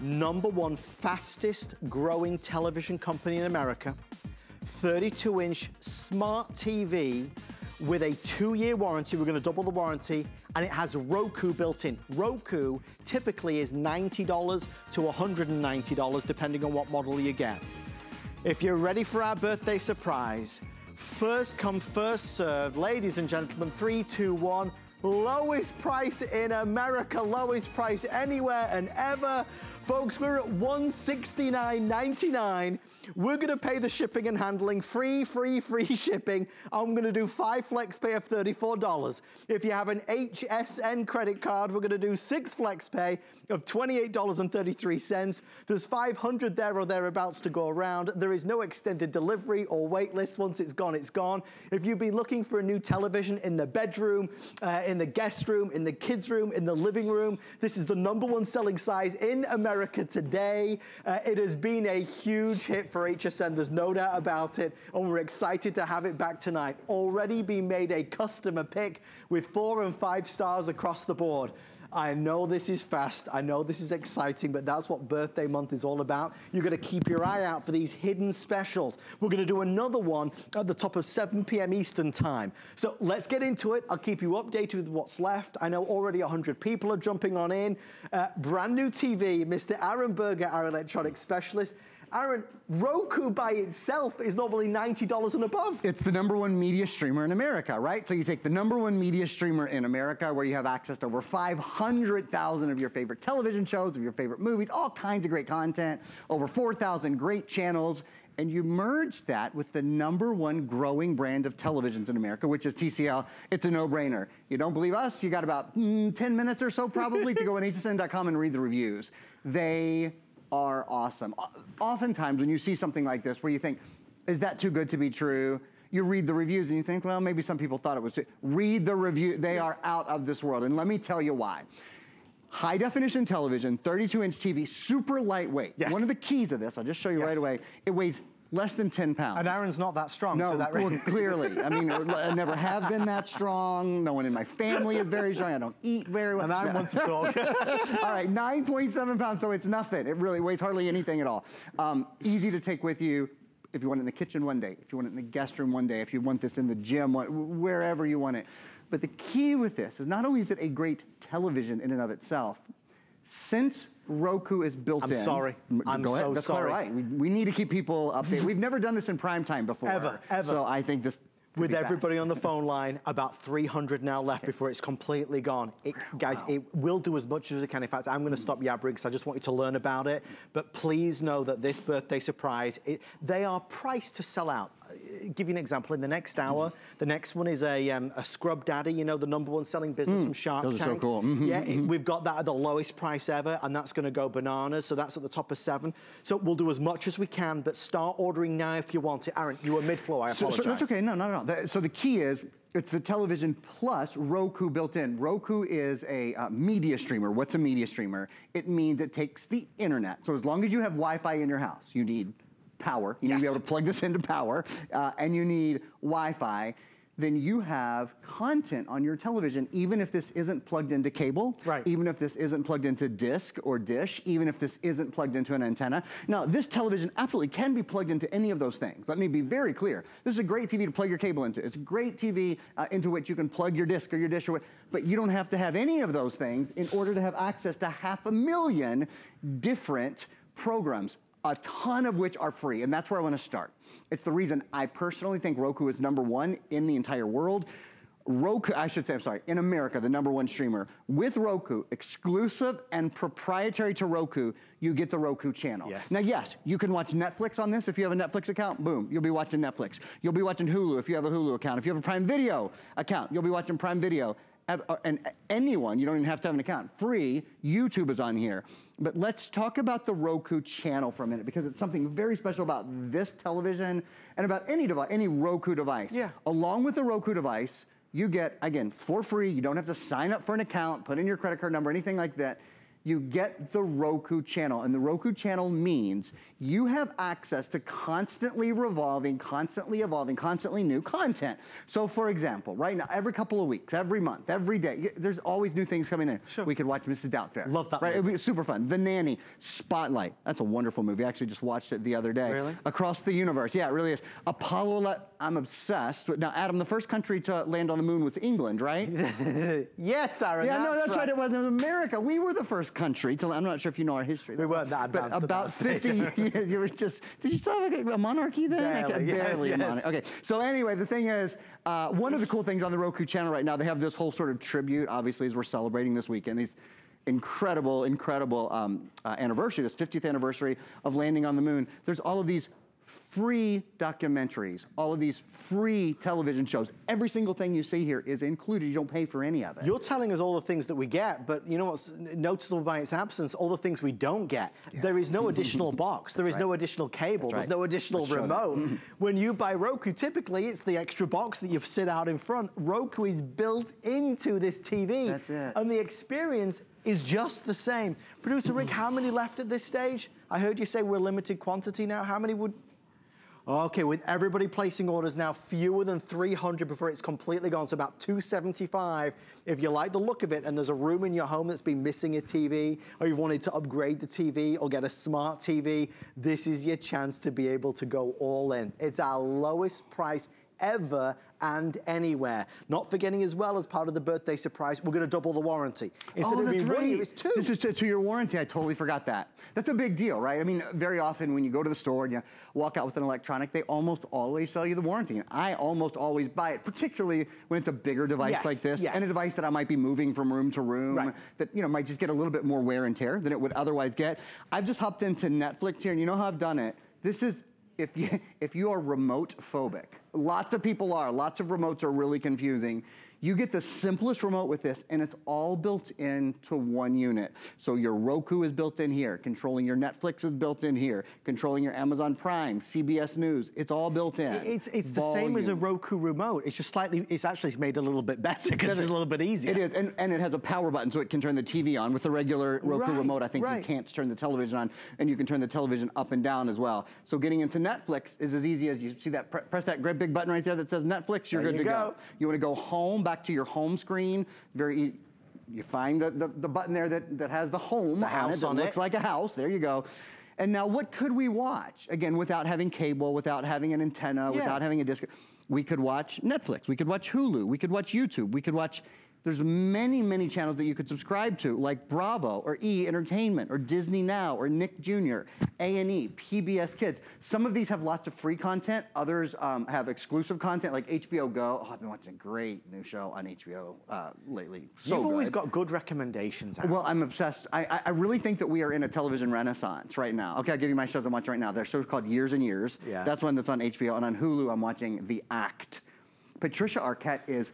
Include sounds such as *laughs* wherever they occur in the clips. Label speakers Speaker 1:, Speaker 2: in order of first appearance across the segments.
Speaker 1: Number one fastest growing television company in America. 32 inch smart TV with a two year warranty. We're gonna double the warranty and it has Roku built in. Roku typically is $90 to $190 depending on what model you get. If you're ready for our birthday surprise, first come, first served. Ladies and gentlemen, three, two, one. Lowest price in America, lowest price anywhere and ever. Folks, we're at $169.99. We're gonna pay the shipping and handling, free, free, free *laughs* shipping. I'm gonna do five flex pay of $34. If you have an HSN credit card, we're gonna do six flex pay of $28.33. There's 500 there or thereabouts to go around. There is no extended delivery or wait list. Once it's gone, it's gone. If you've been looking for a new television in the bedroom, uh, in the guest room, in the kids room, in the living room, this is the number one selling size in America America today. Uh, it has been a huge hit for HSN, there's no doubt about it, and we're excited to have it back tonight. Already been made a customer pick with four and five stars across the board. I know this is fast. I know this is exciting, but that's what birthday month is all about. You're gonna keep your eye out for these hidden specials. We're gonna do another one at the top of 7 p.m. Eastern time. So let's get into it. I'll keep you updated with what's left. I know already 100 people are jumping on in. Uh, brand new TV, Mr. Aaron Berger, our electronics specialist. Aaron, Roku by itself is normally $90 and above.
Speaker 2: It's the number one media streamer in America, right? So you take the number one media streamer in America where you have access to over 500,000 of your favorite television shows, of your favorite movies, all kinds of great content, over 4,000 great channels, and you merge that with the number one growing brand of televisions in America, which is TCL, it's a no-brainer. You don't believe us? You got about mm, 10 minutes or so probably to go on *laughs* hsn.com and read the reviews. They are awesome. Oftentimes when you see something like this where you think, is that too good to be true? You read the reviews and you think, well, maybe some people thought it was. Read the review. They are out of this world. And let me tell you why. High definition television, 32 inch TV, super lightweight. Yes. One of the keys of this, I'll just show you yes. right away, it weighs less than 10 pounds.
Speaker 1: And Aaron's not that strong,
Speaker 2: no,
Speaker 1: so that
Speaker 2: well, *laughs* clearly. I mean, I never have been that strong. No one in my family is very strong. I don't eat very well.
Speaker 1: And I want to talk. *laughs*
Speaker 2: all right, 9.7 pounds, so it's nothing. It really weighs hardly anything at all. Um, easy to take with you if you want it in the kitchen one day, if you want it in the guest room one day, if you want this in the gym, wherever you want it. But the key with this is not only is it a great television in and of itself, since Roku is built
Speaker 1: I'm
Speaker 2: in.
Speaker 1: I'm sorry. I'm Go
Speaker 2: ahead. so
Speaker 1: That's
Speaker 2: sorry. Right. We, we, need to keep people updated. We've never done this in prime time before.
Speaker 1: Ever, ever.
Speaker 2: So I think this
Speaker 1: with everybody on the phone line, about 300 now left okay. before it's completely gone. It, guys, wow. it will do as much as it can. In fact, I'm going to stop yabbering because I just want you to learn about it. But please know that this birthday surprise, it, they are priced to sell out give you an example. In the next hour, mm. the next one is a, um, a Scrub Daddy, you know, the number one selling business mm. from Shark
Speaker 2: Those
Speaker 1: Tank.
Speaker 2: Are so cool. Mm -hmm,
Speaker 1: yeah, -hmm. we've got that at the lowest price ever, and that's going to go bananas. So that's at the top of seven. So we'll do as much as we can, but start ordering now if you want it. Aaron, you were mid-flow, I apologize.
Speaker 2: So, so that's okay, no, no, no. So the key is, it's the television plus Roku built in. Roku is a uh, media streamer. What's a media streamer? It means it takes the internet. So as long as you have Wi-Fi in your house, you need power, you yes. need to be able to plug this into power, uh, and you need Wi-Fi, then you have content on your television, even if this isn't plugged into cable,
Speaker 1: right.
Speaker 2: even if this isn't plugged into disc or dish, even if this isn't plugged into an antenna. Now, this television absolutely can be plugged into any of those things. Let me be very clear. This is a great TV to plug your cable into. It's a great TV uh, into which you can plug your disc or your dish or what, but you don't have to have any of those things in order to have access to half a million different programs a ton of which are free, and that's where I wanna start. It's the reason I personally think Roku is number one in the entire world. Roku, I should say, I'm sorry, in America, the number one streamer. With Roku, exclusive and proprietary to Roku, you get the Roku channel.
Speaker 1: Yes.
Speaker 2: Now, yes, you can watch Netflix on this. If you have a Netflix account, boom, you'll be watching Netflix. You'll be watching Hulu if you have a Hulu account. If you have a Prime Video account, you'll be watching Prime Video. Uh, and anyone, you don't even have to have an account, free, YouTube is on here. But let's talk about the Roku channel for a minute because it's something very special about this television and about any device, any Roku device.
Speaker 1: Yeah.
Speaker 2: Along with the Roku device, you get, again, for free, you don't have to sign up for an account, put in your credit card number, anything like that. You get the Roku channel. And the Roku channel means you have access to constantly revolving, constantly evolving, constantly new content. So for example, right now, every couple of weeks, every month, every day, there's always new things coming in.
Speaker 1: Sure.
Speaker 2: We could watch Mrs. Doubtfire.
Speaker 1: Love that
Speaker 2: Right,
Speaker 1: movie.
Speaker 2: it'd be super fun. The Nanny, Spotlight. That's a wonderful movie. I actually just watched it the other day.
Speaker 1: Really?
Speaker 2: Across the Universe. Yeah, it really is. Apollo, I'm obsessed. with Now, Adam, the first country to land on the moon was England, right? *laughs*
Speaker 1: Yes, Aaron.
Speaker 2: Yeah, no, that's right. It wasn't America. We were the first country to. I'm not sure if you know our history.
Speaker 1: We weren't that
Speaker 2: But
Speaker 1: advanced at
Speaker 2: about 50 *laughs* years, you were just. Did you still have a, a monarchy then? I
Speaker 1: Barely,
Speaker 2: ca-
Speaker 1: yes,
Speaker 2: barely a
Speaker 1: yes.
Speaker 2: monarchy. Okay. So anyway, the thing is, uh, one of the cool things on the Roku channel right now, they have this whole sort of tribute. Obviously, as we're celebrating this weekend, these incredible, incredible um, uh, anniversary, this 50th anniversary of landing on the moon. There's all of these free documentaries, all of these free television shows. Every single thing you see here is included. You don't pay for any of it.
Speaker 1: You're telling us all the things that we get, but you know what's noticeable by its absence? All the things we don't get. There is no *laughs* additional box. There is no additional cable.
Speaker 2: That's
Speaker 1: There's no additional
Speaker 2: Let's
Speaker 1: remote. Mm-hmm. *clears throat* when you buy Roku, typically it's the extra box that you sit out in front. Roku is built into this TV.
Speaker 2: That's it.
Speaker 1: And the experience is just the same. Producer Rick, how many left at this stage? I heard you say we're limited quantity now. How many would Okay, with everybody placing orders now, fewer than 300 before it's completely gone, so about 275. If you like the look of it and there's a room in your home that's been missing a TV, or you've wanted to upgrade the TV or get a smart TV, this is your chance to be able to go all in. It's our lowest price ever and anywhere. Not forgetting as well as part of the birthday surprise, we're gonna double the warranty. Instead
Speaker 2: oh,
Speaker 1: of being one year, it's two.
Speaker 2: This is to, to your warranty. I totally forgot that. That's a big deal, right? I mean, very often when you go to the store and you walk out with an electronic, they almost always sell you the warranty. And I almost always buy it, particularly when it's a bigger device
Speaker 1: Yes,
Speaker 2: like this
Speaker 1: yes.
Speaker 2: and a device that I might be moving from room to room
Speaker 1: Right.
Speaker 2: that you know might just get a little bit more wear and tear than it would otherwise get. I've just hopped into Netflix here, and you know how I've done it. This is if you if you are remote phobic. Lots of people are. Lots of remotes are really confusing. You get the simplest remote with this, and it's all built into one unit. So your Roku is built in here, controlling your Netflix is built in here, controlling your Amazon Prime, CBS News, it's all built in.
Speaker 1: It's, it's the same as a Roku remote. It's just slightly, it's actually made a little bit better because it's a little bit easier.
Speaker 2: It is, and, and it has a power button so it can turn the TV on. With the regular Roku
Speaker 1: Right,
Speaker 2: remote, I think
Speaker 1: right.
Speaker 2: you can't turn the television on, and you can turn the television up and down as well. So getting into Netflix is as easy as you see that, pre- press that great big button right there that says Netflix, you're
Speaker 1: There
Speaker 2: good
Speaker 1: you
Speaker 2: to go.
Speaker 1: go.
Speaker 2: You want to go home, back to your home screen, very you find the, the, the button there that, that has the home
Speaker 1: The
Speaker 2: on it, that
Speaker 1: on
Speaker 2: looks
Speaker 1: it.
Speaker 2: like a house. There you go. And now, what could we watch? Again, without having cable, without having an antenna,
Speaker 1: Yeah.
Speaker 2: without having a disc. We could watch Netflix. We could watch Hulu. We could watch YouTube. We could watch. There's many, many channels that you could subscribe to, like Bravo or E Entertainment or Disney Now or Nick Jr., A&E, PBS Kids. Some of these have lots of free content. Others um, have exclusive content, like HBO Go. Oh, I've been watching a great new show on HBO uh, lately. So
Speaker 1: You've always
Speaker 2: good.
Speaker 1: got good recommendations. Aaron.
Speaker 2: Well, I'm obsessed. I, I, I really think that we are in a television renaissance right now. Okay, I'll give you my shows I'm watching right now. There's shows called Years and Years.
Speaker 1: Yeah.
Speaker 2: That's one that's on HBO. And on Hulu, I'm watching The Act. Patricia Arquette is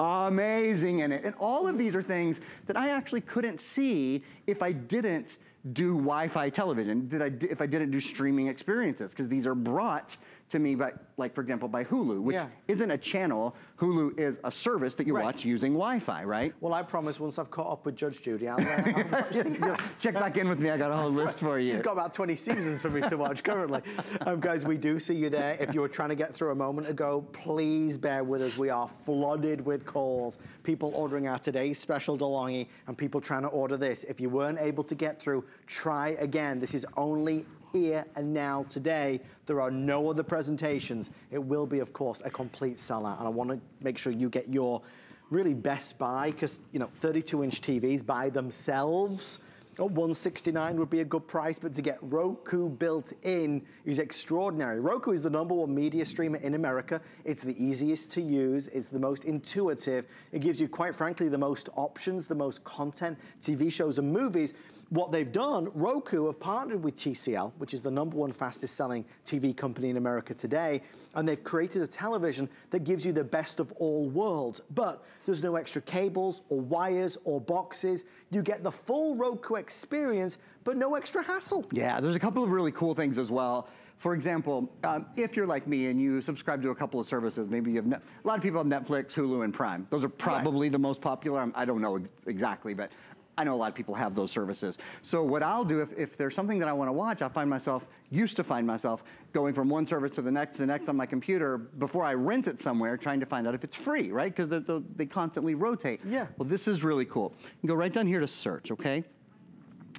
Speaker 2: amazing in it. And all of these are things that I actually couldn't see if I didn't do Wi-Fi television, I, if I didn't do streaming experiences, because these are brought to me by, like for example, by Hulu, which
Speaker 1: Yeah.
Speaker 2: isn't a channel. Hulu is a service that you
Speaker 1: Right.
Speaker 2: watch using Wi-Fi, right?
Speaker 1: well, I promise once I've caught up with Judge Judy, I'll, uh, *laughs*
Speaker 2: Check back in with me. I got a whole list for you.
Speaker 1: She's got about 20 seasons for me to watch currently. *laughs* Um, guys, we do see you there. If you were trying to get through a moment ago, please bear with us. We are flooded with calls. People ordering our today's special DeLonghi and people trying to order this. If you weren't able to get through, try again. This is only here and now today. There are no other presentations. It will be, of course, a complete sellout. And I want to make sure you get your really best buy because, you know, 32 inch TVs by themselves Oh, 169 would be a good price, but to get Roku built in is extraordinary. Roku is the number one media streamer in America. It's the easiest to use. It's the most intuitive. It gives you, quite frankly, the most options, the most content, TV shows and movies. What they've done, Roku have partnered with TCL, which is the number one fastest selling TV company in America today, and they've created a television that gives you the best of all worlds. But there's no extra cables or wires or boxes. You get the full Roku experience, but no extra hassle.
Speaker 2: Yeah, there's a couple of really cool things as well. For example, um, if you're like me and you subscribe to a couple of services, maybe you have a lot of people have Netflix, Hulu, and Prime. Those are probably the most popular. I don't know ex- exactly, but I know a lot of people have those services. So what I'll do, if, if there's something that I want to watch, I'll find myself, used to find myself, going from one service to the next, to the next on my computer before I rent it somewhere, trying to find out if it's free, right? Because they, they constantly rotate.
Speaker 1: Yeah.
Speaker 2: Well, this is really cool. You can go right down here to search, okay?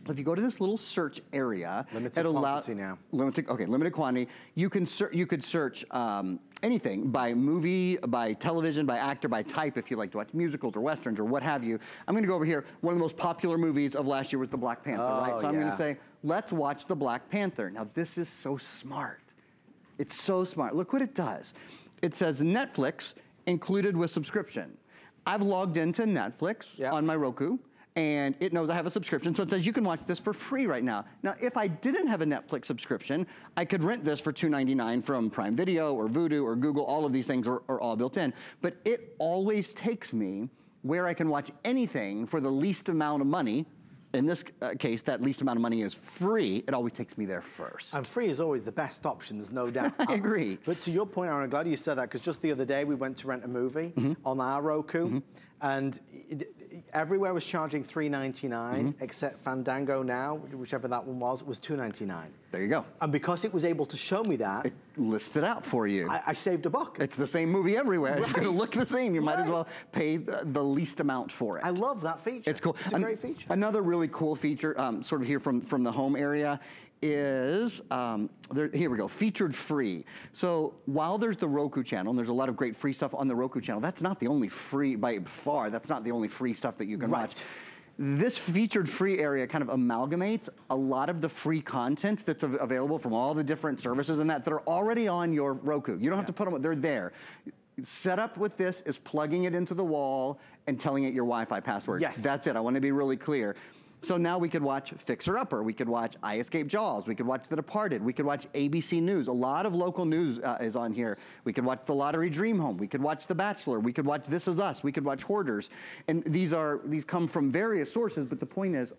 Speaker 2: If you go to this little search area,
Speaker 1: Limited
Speaker 2: it
Speaker 1: quantity now.
Speaker 2: Limited, okay, limited quantity. You can you could search um, anything by movie, by television, by actor, by type. If you like to watch musicals or westerns or what have you. I'm going to go over here. One of the most popular movies of last year was The Black Panther, right?
Speaker 1: Oh,
Speaker 2: So I'm gonna say, let's watch The Black Panther. Now this is so smart. It's so smart. Look what it does. It says Netflix included with subscription. I've logged into Netflix
Speaker 1: Yeah.
Speaker 2: on my Roku and it knows I have a subscription, so it says you can watch this for free right now. Now, if I didn't have a Netflix subscription, I could rent this for $2.99 from Prime Video or Vudu or Google. All of these things are, are all built in. But it always takes me where I can watch anything for the least amount of money. In this uh, case, that least amount of money is free. It always takes me there first.
Speaker 1: And free is always the best option, there's no doubt. *laughs*
Speaker 2: I agree.
Speaker 1: But to your point, Aaron, I'm glad you said that because just the other day we went to rent a movie
Speaker 2: Mm-hmm.
Speaker 1: on our Roku, and it- everywhere was charging $3.99
Speaker 2: Mm-hmm.
Speaker 1: except Fandango now, whichever that one was, was $2.99.
Speaker 2: there you go.
Speaker 1: And because it was able to show me that,
Speaker 2: It lists it out for you.
Speaker 1: I, I saved a buck.
Speaker 2: it's the same movie everywhere. It's going to look the same. You might as well pay the, the least amount for it.
Speaker 1: I love that feature.
Speaker 2: It's cool.
Speaker 1: It's a
Speaker 2: An-
Speaker 1: great feature.
Speaker 2: Another really cool feature, um, sort of here from, from the home area, is um, there, here we go, featured free. So while there's the Roku channel, and there's a lot of great free stuff on the Roku channel, that's not the only free, by far, that's not the only free stuff that you can
Speaker 1: Right.
Speaker 2: watch. This featured free area kind of amalgamates a lot of the free content that's available from all the different services and that that are already on your Roku. You don't have to put them, they're there. Set up with this is plugging it into the wall and telling it your Wi-Fi password.
Speaker 1: Yes.
Speaker 2: That's it. I want to be really clear. So now we could watch Fixer Upper, we could watch I Escape Jaws, we could watch The Departed, we could watch ABC News. A lot of local news uh, is on here. We could watch The Lottery Dream Home, we could watch The Bachelor, we could watch This Is Us, we could watch Hoarders. And these are these come from various sources, but the point is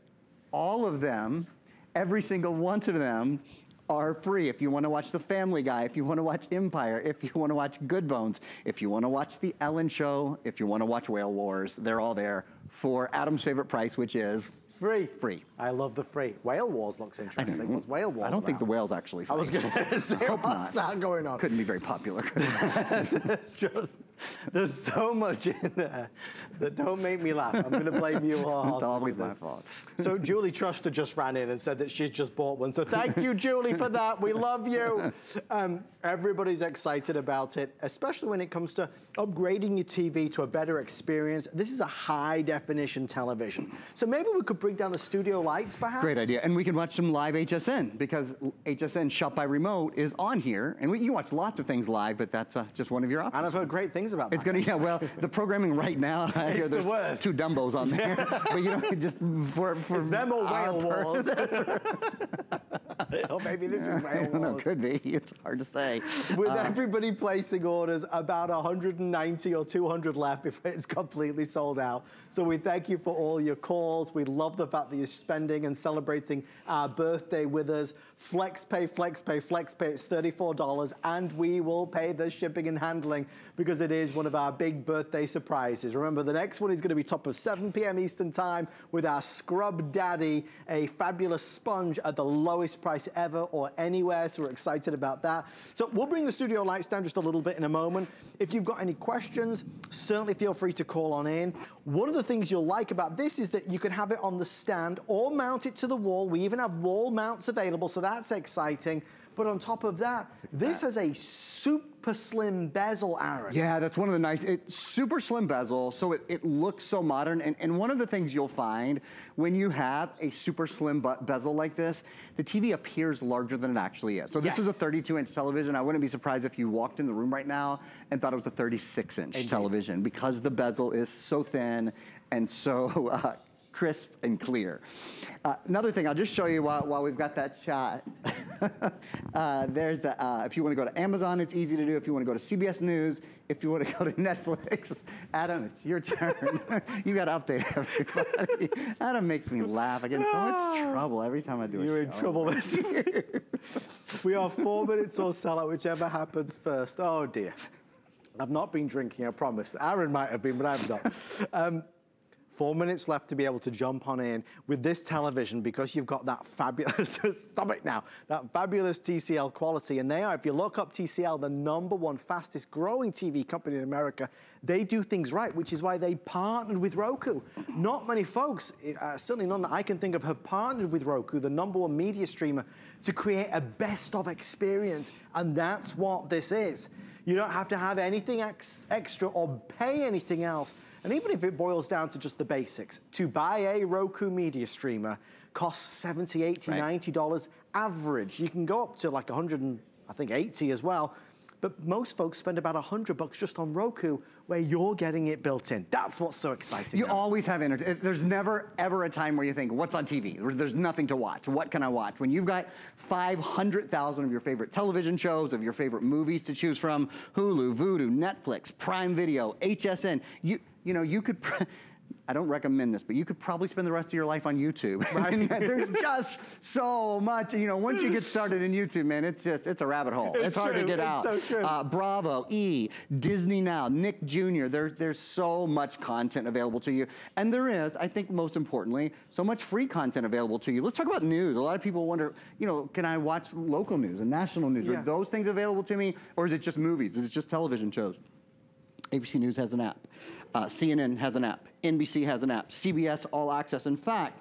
Speaker 2: all of them, every single one of them are free. If you want to watch The Family Guy, if you want to watch Empire, if you want to watch Good Bones, if you want to watch The Ellen Show, if you want to watch Whale Wars, they're all there for Adam's favorite price, which is
Speaker 1: Free.
Speaker 2: Free.
Speaker 1: I love the free. Whale Wars looks interesting. What's Whale Wars
Speaker 2: I don't think the
Speaker 1: about?
Speaker 2: whale's actually free.
Speaker 1: I was going *laughs* to say, what's
Speaker 2: not.
Speaker 1: that going on?
Speaker 2: Couldn't be very popular.
Speaker 1: There's *laughs* just, there's so much in there that don't make me laugh. I'm going to blame you *laughs* all.
Speaker 2: it's always my fault.
Speaker 1: So Julie Truster just ran in and said that she's just bought one. So thank you, Julie, for that. We love you. Um, everybody's excited about it, especially when it comes to upgrading your TV to a better experience. This is a high definition television. So maybe we could bring down the studio lights, perhaps?
Speaker 2: Great idea. And we can watch some live HSN because HSN Shop by Remote is on here. And we, you watch lots of things live, but that's uh, just one of your options.
Speaker 1: And I've heard great things about that.
Speaker 2: It's gonna, yeah, well, the programming right now, I hear
Speaker 1: the
Speaker 2: there's
Speaker 1: worst.
Speaker 2: two Dumbos on there. *laughs* but you know, just for, for
Speaker 1: It's them or Whale Wars. *laughs* *laughs* or maybe this is
Speaker 2: I
Speaker 1: Whale
Speaker 2: don't know, could be. It's hard to say.
Speaker 1: With everybody placing orders, about 190 or 200 left before it's completely sold out. So we thank you for all your calls. We love the fact that you're spending and celebrating our birthday with us. FlexPay, FlexPay, FlexPay, it's $34 and we will pay the shipping and handling because it is one of our big birthday surprises. Remember, the next one is going to be top of 7 p.m. Eastern Time with our Scrub Daddy, a fabulous sponge at the lowest price ever or anywhere. So we're excited about that. So we'll bring the studio lights down just a little bit in a moment. If you've got any questions, certainly feel free to call on in. One of the things you'll like about this is that you can have it on the stand or mount it to the wall. We even have wall mounts available, so that's exciting. But on top of that, this has a super slim bezel, Aaron.
Speaker 2: Yeah, that's one of the nice, it's super slim bezel, so it, it looks so modern. And, and one of the things you'll find when you have a super slim bezel like this, the TV appears larger than it actually is. So this is a 32 inch television. I wouldn't be surprised if you walked in the room right now and thought it was a 36 inch
Speaker 1: Indeed.
Speaker 2: television because the bezel is so thin and so *laughs* uh, crisp and clear. Uh, another thing, I'll just show you while, while we've got that shot. *laughs* uh, there's the, uh, if you want to go to Amazon, it's easy to do. If you want to go to CBS News, if you want to *laughs* go to Netflix, Adam, it's your turn. *laughs* you got to update everybody. Adam makes me laugh. I get in so much trouble every time I do a
Speaker 1: You're in trouble, Mr. we are four minutes or sell out, whichever happens first. Oh dear. I've not been drinking, I promise. Aaron might have been, but I've not. Um, four minutes left to be able to jump on in with this television because you've got that fabulous, *laughs* stop it now, that fabulous TCL quality. And they are, if you look up TCL, the number one fastest growing TV company in America, they do things right, which is why they partnered with Roku. Not many folks, uh, certainly none that I can think of, have partnered with Roku, the number one media streamer, to create a best of experience. And that's what this is. You don't have to have anything ex extra or pay anything else and even if it boils down to just the basics, to buy a Roku media streamer costs 70, 80, right. $90 average. You can go up to like 100 and I think 80 as well. But most folks spend about 100 bucks just on Roku where you're getting it built in. That's what's so exciting.
Speaker 2: You
Speaker 1: now.
Speaker 2: always have entertainment. Eh, there's never ever a time where you think, what's on TV? There's nothing to watch. What can I watch? When you've got 500,000 of your favorite television shows, of your favorite movies to choose from, Hulu, Vudu, Netflix, Prime Video, HSN, you, you know, you could, *laughs* I don't recommend this, but you could probably spend the rest of your life on YouTube. *laughs* Right? There's just so much, you know, once you get started in YouTube, man, it's just, it's a rabbit hole. It's,
Speaker 1: it's
Speaker 2: hard
Speaker 1: true.
Speaker 2: to get
Speaker 1: it's
Speaker 2: out.
Speaker 1: So true. Uh,
Speaker 2: Bravo, E, Disney Now, Nick Jr., there, there's so much content available to you. And there is, I think most importantly, so much free content available to you. Let's talk about news. A lot of people wonder, you know, can I watch local news and national news? Yeah. Are those things available to me? Or is it just movies? Is it just television shows? ABC News has an app. Uh, CNN has an app. NBC has an app. CBS All Access. In fact,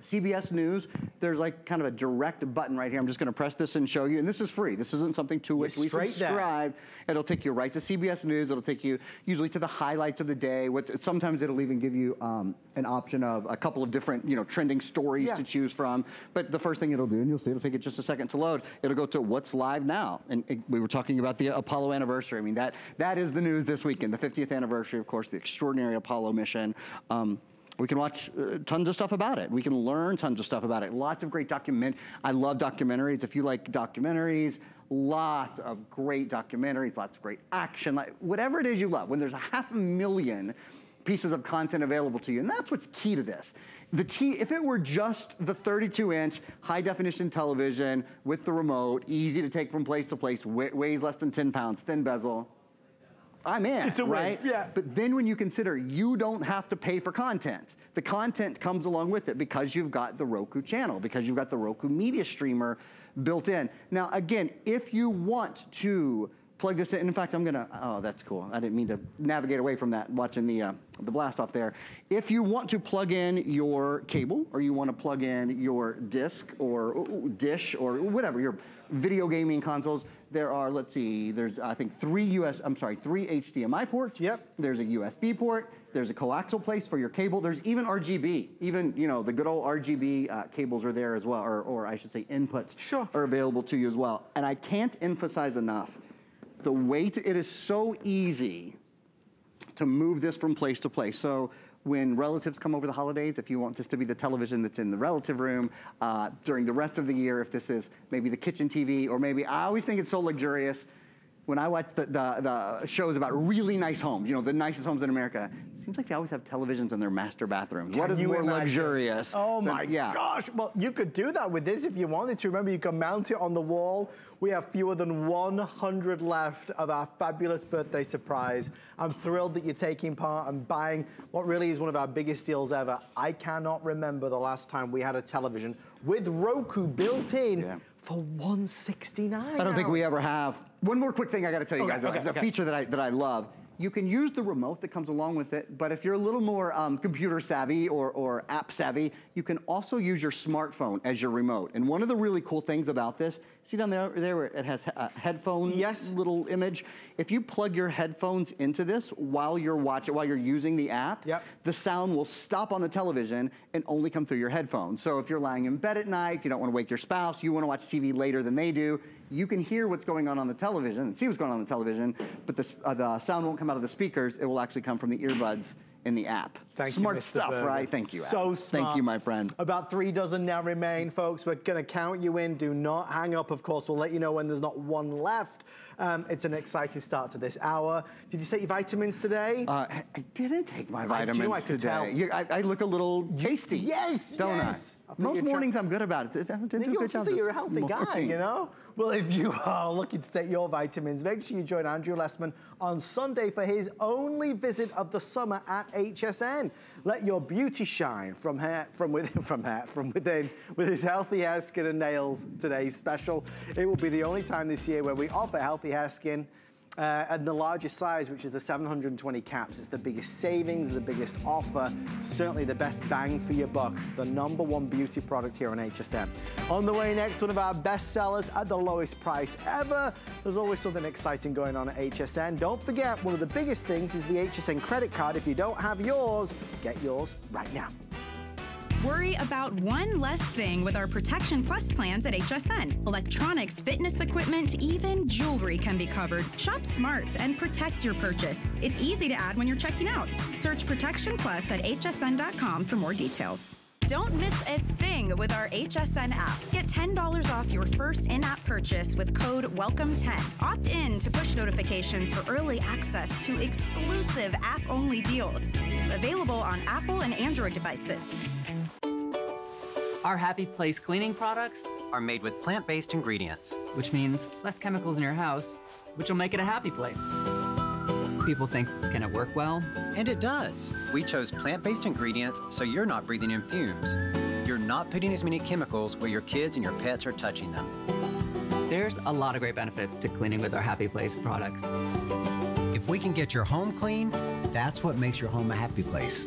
Speaker 2: CBS News, there's like kind of a direct button right here. I'm just going to press this and show you. And this is free. This isn't something to which we subscribe. It'll take you right to CBS News. It'll take you usually to the highlights of the day. What, sometimes it'll even give you um, an option of a couple of different, you know, trending stories yeah. to choose from. But the first thing it'll do, and you'll see, it'll take it just a second to load. It'll go to what's live now. And it, we were talking about the Apollo anniversary. I mean, that that is the news this weekend. The 50th anniversary, of course, the extraordinary Apollo mission. Um, we can watch uh, tons of stuff about it. We can learn tons of stuff about it. Lots of great document. I love documentaries. If you like documentaries, lots of great documentaries, lots of great action, like, whatever it is you love. When there's a half a million pieces of content available to you, and that's what's key to this. The T, if it were just the 32-inch high-definition television with the remote, easy to take from place to place, weighs less than 10 pounds, thin bezel, I'm in,
Speaker 1: it's a
Speaker 2: right?
Speaker 1: Win. Yeah.
Speaker 2: But then when you consider you don't have to pay for content, the content comes along with it because you've got the Roku channel, because you've got the Roku media streamer built in. Now, again, if you want to plug this in, in fact, I'm gonna, oh, that's cool. I didn't mean to navigate away from that watching the, uh, the blast off there. If you want to plug in your cable or you want to plug in your disc or dish or whatever, your video gaming consoles, there are, let's see, there's, I think, three US, I'm sorry, three HDMI ports.
Speaker 1: Yep.
Speaker 2: There's a USB port. There's a coaxial place for your cable. There's even RGB. Even, you know, the good old RGB uh, cables are there as well, or, or I should say inputs
Speaker 1: sure.
Speaker 2: are available to you as well. And I can't emphasize enough, the way to, it is so easy to move this from place to place. So when relatives come over the holidays, if you want this to be the television that's in the relative room, uh, during the rest of the year, if this is maybe the kitchen TV, or maybe, I always think it's so luxurious, when I watch the, the, the, shows about really nice homes, you know, the nicest homes in America, it seems like they always have televisions in their master bathrooms.
Speaker 1: Can
Speaker 2: what is more
Speaker 1: imagine?
Speaker 2: luxurious?
Speaker 1: Oh my
Speaker 2: yeah.
Speaker 1: gosh. Well, you could do that with this if you wanted to. Remember, you can mount it on the wall. We have fewer than 100 left of our fabulous birthday surprise. I'm thrilled that you're taking part and buying what really is one of our biggest deals ever. I cannot remember the last time we had a television with Roku built in yeah. for 169 I
Speaker 2: don't now. think we ever have. One more quick thing I got to tell you
Speaker 1: okay,
Speaker 2: guys.
Speaker 1: Okay,
Speaker 2: it's
Speaker 1: okay.
Speaker 2: a feature that I, that I love. You can use the remote that comes along with it, but if you're a little more um, computer savvy or, or app savvy, you can also use your smartphone as your remote. And one of the really cool things about this, see down there, there where it has a headphone
Speaker 1: yes.
Speaker 2: little image? If you plug your headphones into this while you're watching, while you're using the app,
Speaker 1: yep.
Speaker 2: the sound will stop on the television and only come through your headphones. So if you're lying in bed at night, you don't want to wake your spouse, you want to watch TV later than they do, you can hear what's going on on the television and see what's going on on the television, but the, uh, the sound won't come out of the speakers. It will actually come from the earbuds in the app.
Speaker 1: Thank
Speaker 2: Smart
Speaker 1: you,
Speaker 2: stuff,
Speaker 1: Berger.
Speaker 2: right? Thank you.
Speaker 1: So smart.
Speaker 2: Thank you, my friend.
Speaker 1: About three dozen now remain, folks. We're going to count you in. Do not hang up, of course. We'll let you know when there's not one left. Um, it's an exciting start to this hour. Did you take your vitamins today?
Speaker 2: Uh, I didn't take my vitamins
Speaker 1: I, I
Speaker 2: today.
Speaker 1: You,
Speaker 2: I, I, look a little tasty.
Speaker 1: Yes,
Speaker 2: don't
Speaker 1: yes.
Speaker 2: I? Most mornings I'm good about it. I didn't do a good job
Speaker 1: you're a healthy
Speaker 2: morning.
Speaker 1: guy, you know? Well, if you are looking to take your vitamins, make sure you join Andrew Lessman on Sunday for his only visit of the summer at HSN. Let your beauty shine from hair, from within, *laughs* from hair, from within, with his healthy hair, skin, and nails. Today's special. It will be the only time this year where we offer healthy hair, skin, uh, and the largest size, which is the 720 caps. It's the biggest savings, the biggest offer, certainly the best bang for your buck. The number one beauty product here on HSN. On the way next, one of our best sellers at the lowest price ever. There's always something exciting going on at HSN. Don't forget, one of the biggest things is the HSN credit card. If you don't have yours, get yours right now.
Speaker 3: Worry about one less thing with our Protection Plus plans at HSN. Electronics, fitness equipment, even jewelry can be covered. Shop smart and protect your purchase. It's easy to add when you're checking out. Search Protection Plus at hsn.com for more details. Don't miss a thing with our HSN app. Get $10 off your first in app purchase with code WELCOME10. Opt in to push notifications for early access to exclusive app only deals. Available on Apple and Android devices.
Speaker 4: Our Happy Place cleaning products
Speaker 5: are made with plant-based ingredients.
Speaker 4: which means less chemicals in your house, which will make it a happy place. People think, can it work well?
Speaker 5: And it does. We chose plant-based ingredients so you're not breathing in fumes. You're not putting as many chemicals where your kids and your pets are touching them.
Speaker 4: There's a lot of great benefits to cleaning with our Happy Place products.
Speaker 5: If we can get your home clean,
Speaker 6: That's what makes your home a happy place.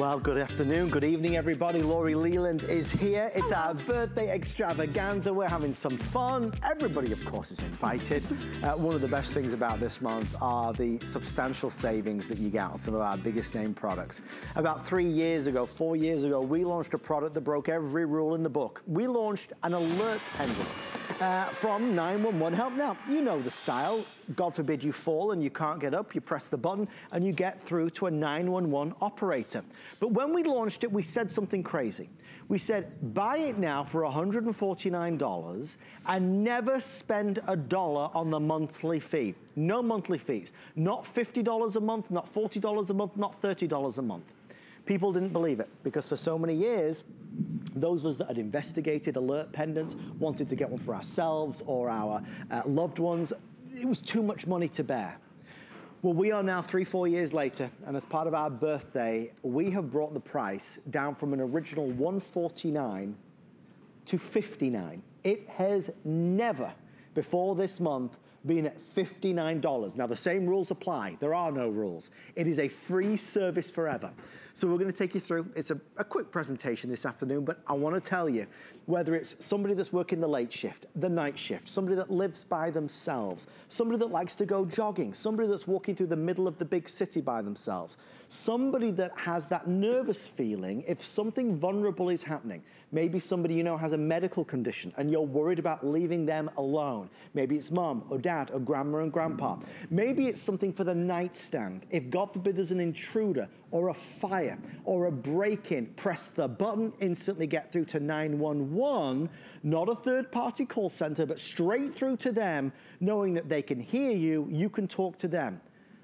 Speaker 1: Well, good afternoon, good evening, everybody. Laurie Leland is here. It's our birthday extravaganza. We're having some fun. Everybody, of course, is invited. Uh, one of the best things about this month are the substantial savings that you get on some of our biggest name products. About three years ago, four years ago, we launched a product that broke every rule in the book. We launched an alert pendant. Uh, from 911 Help. Now, you know the style. God forbid you fall and you can't get up, you press the button and you get through to a 911 operator. But when we launched it, we said something crazy. We said, buy it now for $149 and never spend a dollar on the monthly fee. No monthly fees. Not $50 a month, not $40 a month, not $30 a month. People didn't believe it because for so many years, those of us that had investigated alert pendants wanted to get one for ourselves or our uh, loved ones. It was too much money to bear. Well, we are now three, four years later, and as part of our birthday, we have brought the price down from an original 149 to 59. It has never before this month been at $59. Now the same rules apply. There are no rules. It is a free service forever. So we're gonna take you through, it's a, a quick presentation this afternoon, but I wanna tell you, whether it's somebody that's working the late shift, the night shift, somebody that lives by themselves, somebody that likes to go jogging, somebody that's walking through the middle of the big city by themselves, somebody that has that nervous feeling if something vulnerable is happening. Maybe somebody you know has a medical condition and you're worried about leaving them alone. Maybe it's mom or dad or grandma and grandpa. Maybe it's something for the nightstand. If God forbid there's an intruder or a fire or a break-in, press the button, instantly get through to 911, not a third-party call center, but straight through to them, knowing that they can hear you, you can talk to them.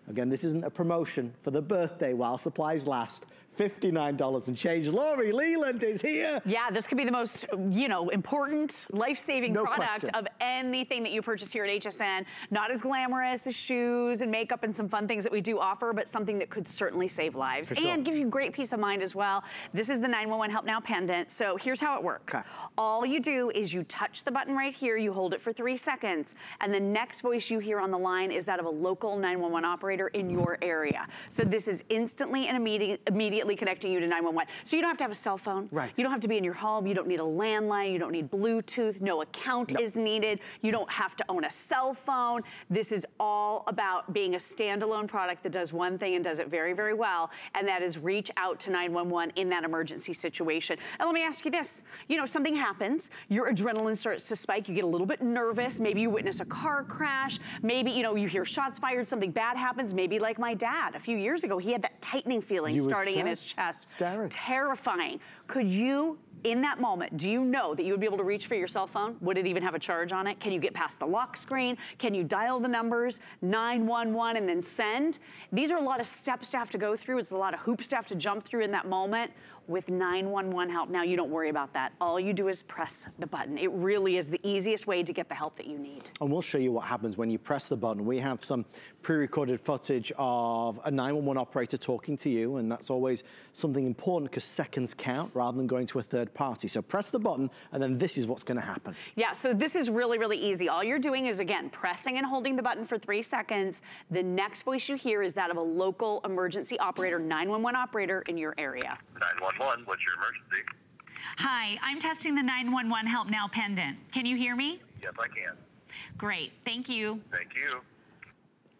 Speaker 1: Again, this isn't a promotion for the birthday while supplies last. $59 and change. Laurie Leland is here.
Speaker 7: Yeah, this could be the most, you know, important, life-saving
Speaker 1: No
Speaker 7: product
Speaker 1: question.
Speaker 7: of anything that you purchase here at HSN. Not as glamorous as shoes and makeup and some fun things that we do offer, but something that could certainly save lives
Speaker 1: sure.
Speaker 7: and give you great peace of mind as well. This is the 911 Help Now pendant. So here's how it works.
Speaker 1: Okay.
Speaker 7: All you do is you touch the button right here, you hold it for three seconds, and the next voice you hear on the line is that of a local 911 operator in your area. So this is instantly and immediate, immediately connecting you to 911. So you don't have to have a cell phone.
Speaker 1: Right.
Speaker 7: You don't have to be in your home. You don't need a landline. You don't need Bluetooth. No account
Speaker 1: No.
Speaker 7: is needed. You don't have to own a cell phone. This is all about being a standalone product that does one thing and does it very, very well, and that is reach out to 911 in that emergency situation. And let me ask you this. You know, something happens, your adrenaline starts to spike, you get a little bit nervous, maybe you witness a car crash, maybe, you know, you hear shots fired, something bad happens, maybe like my dad a few years ago, he had that tightening feeling
Speaker 1: You
Speaker 7: starting in his his chest.
Speaker 1: Scary.
Speaker 7: Terrifying. Could you in that moment, do you know that you would be able to reach for your cell phone? Would it even have a charge on it? Can you get past the lock screen? Can you dial the numbers 911 and then send? These are a lot of steps to have to go through. It's a lot of hoops to have to jump through in that moment with 911 help. Now you don't worry about that. All you do is press the button. It really is the easiest way to get the help that you need.
Speaker 1: And we'll show you what happens when you press the button. We have some pre-recorded footage of a 911 operator talking to you, and that's always something important because seconds count rather than going to a third party. So press the button, and then this is what's gonna happen.
Speaker 7: Yeah, so this is really, really easy. All you're doing is, again, pressing and holding the button for three seconds. The next voice you hear is that of a local emergency operator, 911 operator in your area.
Speaker 8: 911, what's your emergency?
Speaker 9: Hi, I'm testing the 911 Help Now pendant. Can you hear me?
Speaker 8: Yes, I can.
Speaker 9: Great, thank you.
Speaker 8: Thank you.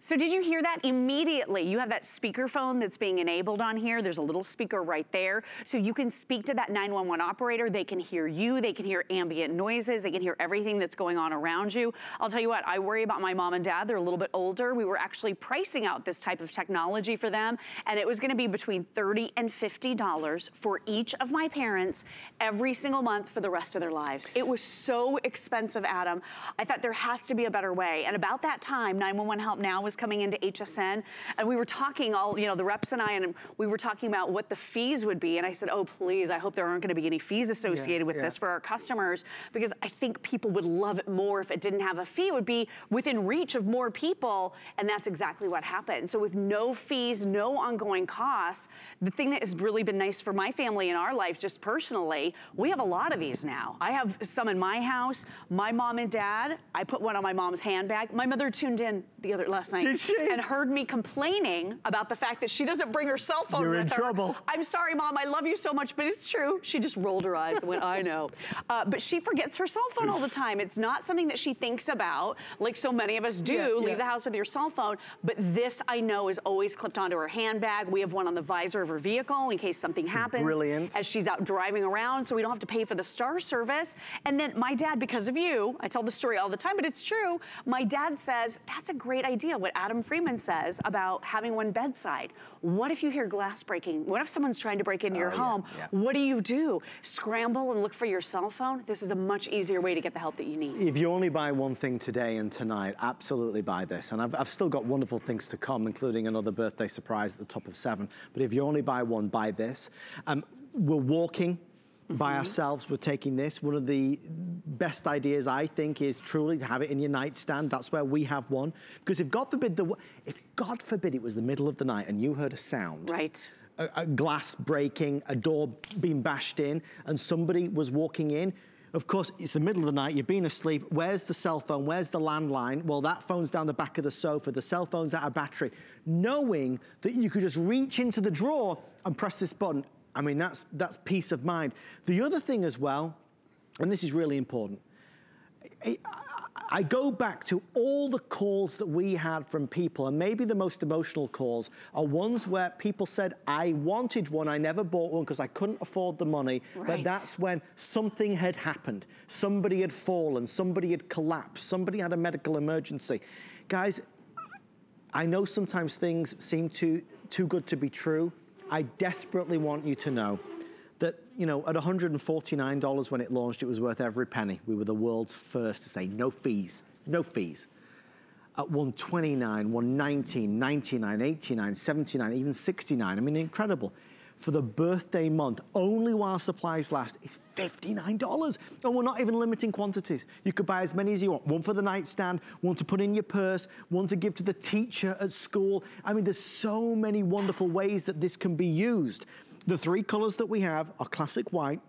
Speaker 7: So did you hear that? Immediately, you have that speakerphone that's being enabled on here. There's a little speaker right there. So you can speak to that 911 operator. They can hear you. They can hear ambient noises. They can hear everything that's going on around you. I'll tell you what, I worry about my mom and dad. They're a little bit older. We were actually pricing out this type of technology for them, and it was gonna be between 30 and $50 for each of my parents every single month for the rest of their lives. It was so expensive, Adam. I thought there has to be a better way. And about that time, 911 Help Now was coming into HSN and we were talking all, you know, the reps and I, and we were talking about what the fees would be. And I said, oh, please, I hope there aren't gonna be any fees associated yeah, with yeah. this for our customers because I think people would love it more if it didn't have a fee. It would be within reach of more people. And that's exactly what happened. So with no fees, no ongoing costs, the thing that has really been nice for my family in our life, just personally, we have a lot of these now. I have some in my house. My mom and dad, I put one on my mom's handbag. My mother tuned in the other last night and heard me complaining about the fact that she doesn't bring her cell phone
Speaker 1: You're
Speaker 7: with
Speaker 1: in
Speaker 7: her.
Speaker 1: trouble.
Speaker 7: I'm sorry, mom, I love you so much, but it's true. She just rolled her eyes and went, I know. Uh, but she forgets her cell phone all the time. It's not something that she thinks about, like so many of us do, yeah, leave yeah. the house with your cell phone. But this, I know, is always clipped onto her handbag. We have one on the visor of her vehicle in case something happens.
Speaker 1: Brilliant.
Speaker 7: As she's out driving around, so we don't have to pay for the star service. And then my dad, because of you, I tell the story all the time, but it's true. My dad says, that's a great idea, what Adam Freeman says about having one bedside. What if you hear glass breaking? What if someone's trying to break into oh, your home? Yeah, yeah. What do you do? Scramble and look for your cell phone? This is a much easier way to get the help that you need.
Speaker 1: If you only buy one thing today and tonight, absolutely buy this. And I've, I've still got wonderful things to come, including another birthday surprise at the top of seven. But if you only buy one, buy this. Um, we're walking Mm -hmm. by ourselves, we're taking this. One of the best ideas, I think, is truly to have it in your nightstand. That's where we have one. Because if God forbid, the, if God forbid it was the middle of the night and you heard a sound.
Speaker 7: Right.
Speaker 1: A, a glass breaking, a door being bashed in, and somebody was walking in, of course, it's the middle of the night, you've been asleep, where's the cell phone, where's the landline? Well, that phone's down the back of the sofa, the cell phone's out of battery. Knowing that you could just reach into the drawer and press this button I mean, that's, that's peace of mind. The other thing as well, and this is really important, I, I go back to all the calls that we had from people, and maybe the most emotional calls are ones where people said, I wanted one, I never bought one because I couldn't afford the money. Right. But that's when something had happened. Somebody had fallen, somebody had collapsed, somebody had a medical emergency. Guys, I know sometimes things seem too, too good to be true. I desperately want you to know that, you know, at $149 when it launched, it was worth every penny. We were the world's first to say no fees, no fees. At 129, 119, 99, 89, 79, even 69. I mean, incredible for the birthday month, only while supplies last, is $59. And we're not even limiting quantities. You could buy as many as you want. One for the nightstand, one to put in your purse, one to give to the teacher at school. I mean, there's so many wonderful ways that this can be used. The three colors that we have are classic white,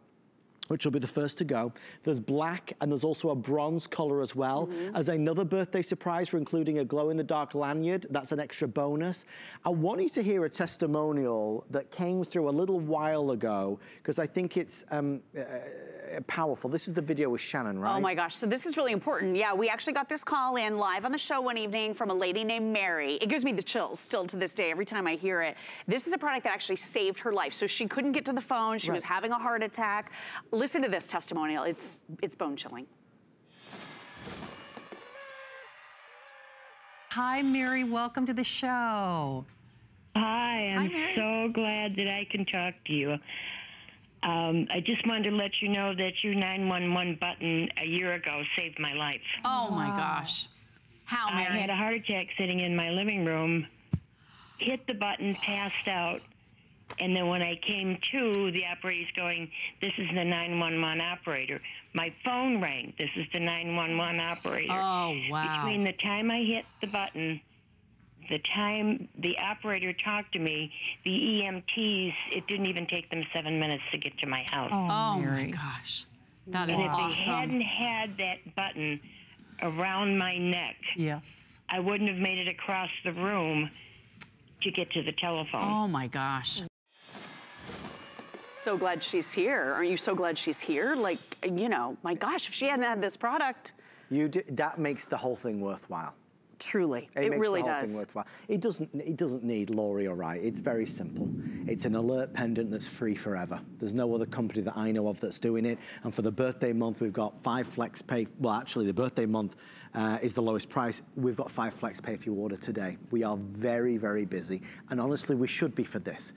Speaker 1: which will be the first to go. There's black and there's also a bronze color as well. Mm -hmm. As another birthday surprise, we're including a glow-in-the-dark lanyard. That's an extra bonus. I want you to hear a testimonial that came through a little while ago because I think it's um, uh, uh, powerful. This is the video with Shannon, right?
Speaker 7: Oh my gosh, so this is really important. Yeah, we actually got this call in live on the show one evening from a lady named Mary. It gives me the chills still to this day every time I hear it. This is a product that actually saved her life. So she couldn't get to the phone. She right. was having a heart attack. Listen to this testimonial. It's, it's bone chilling.
Speaker 10: Hi, Mary. Welcome to the show. Hi, I'm so glad that I can talk to you. Um, I just wanted to let you know that your 911 button a year ago saved my life.
Speaker 9: Oh my gosh. How, Mary?
Speaker 10: I had a heart attack sitting in my living room, hit the button, passed out, and then when I came to, the operator's going, This is the 911 operator. My phone rang. This is the 911 operator.
Speaker 9: Oh, wow.
Speaker 10: Between the time I hit the button, the time the operator talked to me, the EMTs, it didn't even take them seven minutes to get to my house.
Speaker 9: Oh, oh my gosh. That is
Speaker 10: and if they hadn't had that button around my neck,
Speaker 9: yes,
Speaker 10: I wouldn't have made it across the room to get to the telephone.
Speaker 9: Oh my gosh.
Speaker 7: So glad she's here. Aren't you so glad she's here? Like, you know, my gosh, if she hadn't had this product,
Speaker 1: You do, that makes the whole thing worthwhile.
Speaker 7: truly, it,
Speaker 1: makes
Speaker 7: really does.
Speaker 1: Thing worthwhile. It doesn't. It doesn't need Laurie or I. It's very simple. It's an alert pendant that's free forever. There's no other company that I know of that's doing it. And for the birthday month, we've got five flex pay. Well, actually, the birthday month uh, is the lowest price. We've got five flex pay if you order today. We are very, very busy, and honestly, we should be for this.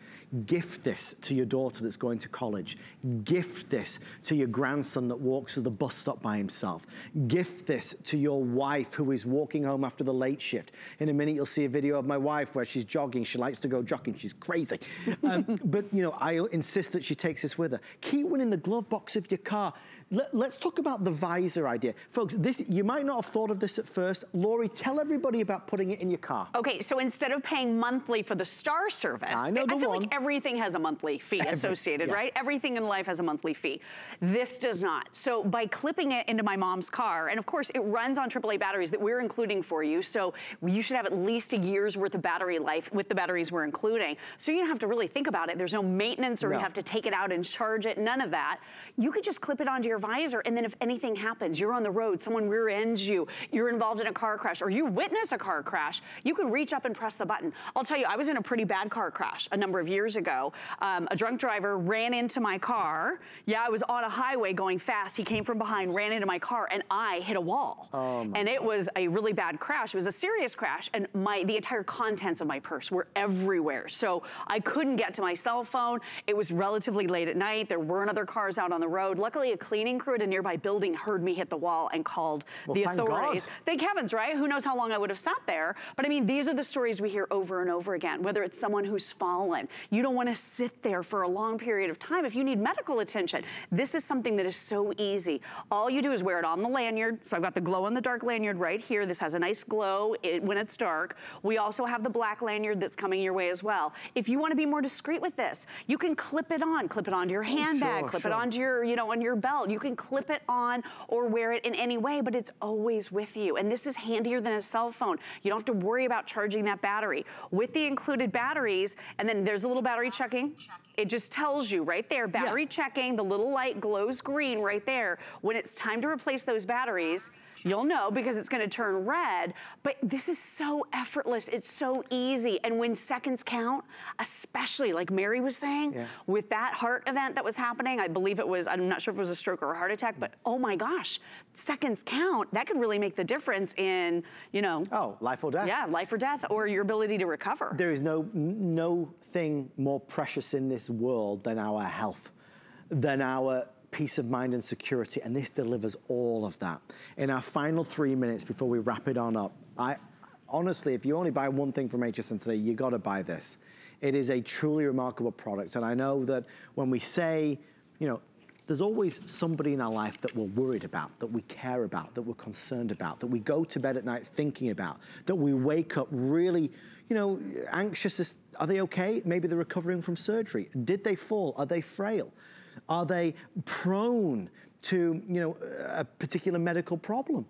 Speaker 1: Gift this to your daughter that's going to college. Gift this to your grandson that walks to the bus stop by himself. Gift this to your wife who is walking home after the late shift. In a minute, you'll see a video of my wife where she's jogging. She likes to go jogging. She's crazy. Um, *laughs* but, you know, I insist that she takes this with her. Keep one in the glove box of your car. Let, us talk about the visor idea. Folks, this you might not have thought of this at first. Laurie, tell everybody about putting it in your car.
Speaker 7: Okay, so instead of paying monthly for the star service,
Speaker 1: I know the I
Speaker 7: feel
Speaker 1: one.
Speaker 7: like everything has a monthly fee
Speaker 1: Every-
Speaker 7: associated,
Speaker 1: yeah.
Speaker 7: right? Everything in life has a monthly fee. This does not. So by clipping it into my mom's car, and of course it runs on AAA batteries that we're including for you, so you should have at least a year's worth of battery life with the batteries we're including. So you don't have to really think about it. There's no maintenance or
Speaker 1: No.
Speaker 7: you have to take it out and charge it, none of that. You could just clip it onto your and then if anything happens, you're on the road, someone rear ends you, you're involved in a car crash, or you witness a car crash, you can reach up and press the button. I'll tell you, I was in a pretty bad car crash a number of years ago. Um, a drunk driver ran into my car. Yeah, I was on a highway going fast. He came from behind, ran into my car, and I hit a wall. Oh and it was a really bad crash. It was a serious crash, and my the entire contents of my purse were everywhere. So I couldn't get to my cell phone. It was relatively late at night. There weren't other cars out on the road. Luckily, a cleaning crew at a nearby building heard me hit the wall and called
Speaker 1: Well,
Speaker 7: the
Speaker 1: thank
Speaker 7: authorities.
Speaker 1: God.
Speaker 7: Thank heavens, right? Who knows how long I would have sat there? But I mean, these are the stories we hear over and over again, whether it's someone who's fallen. You don't want to sit there for a long period of time if you need medical attention. This is something that is so easy. All you do is wear it on the lanyard. So I've got the glow in the dark lanyard right here. This has a nice glow when it's dark. We also have the black lanyard that's coming your way as well. If you want to be more discreet with this, you can clip it on, clip it onto your oh, handbag,
Speaker 1: sure,
Speaker 7: clip
Speaker 1: sure.
Speaker 7: it onto your, you know, on your belt. You can clip it on or wear it in any way, but it's always with you. And this is handier than a cell phone. You don't have to worry about charging that battery. With the included batteries, and then there's a little battery checking. It just tells you right there, battery checking, the little light glows green right there. When it's time to replace those batteries, you'll know because it's gonna turn red, but this is so effortless, it's so easy. And when seconds count, especially like Mary was saying,
Speaker 1: Yeah.
Speaker 7: with that heart event that was happening, I believe it was, I'm not sure if it was a stroke or a heart attack, but oh my gosh, seconds count. That could really make the difference in, you know,
Speaker 1: Oh, life or death.
Speaker 7: yeah, life or death or your ability to recover.
Speaker 1: There is no no thing more precious in this world than our health, than our peace of mind and security, and this delivers all of that. In our final three minutes before we wrap it on up, I honestly, if you only buy one thing from HSN today, you got to buy this. It is a truly remarkable product, and I know that when we say, you know, there's always somebody in our life that we're worried about, that we care about, that we're concerned about, that we go to bed at night thinking about, that we wake up really, you know, anxious. Are they okay? Maybe they're recovering from surgery. Did they fall? Are they frail? Are they prone to, you know, a particular medical problem?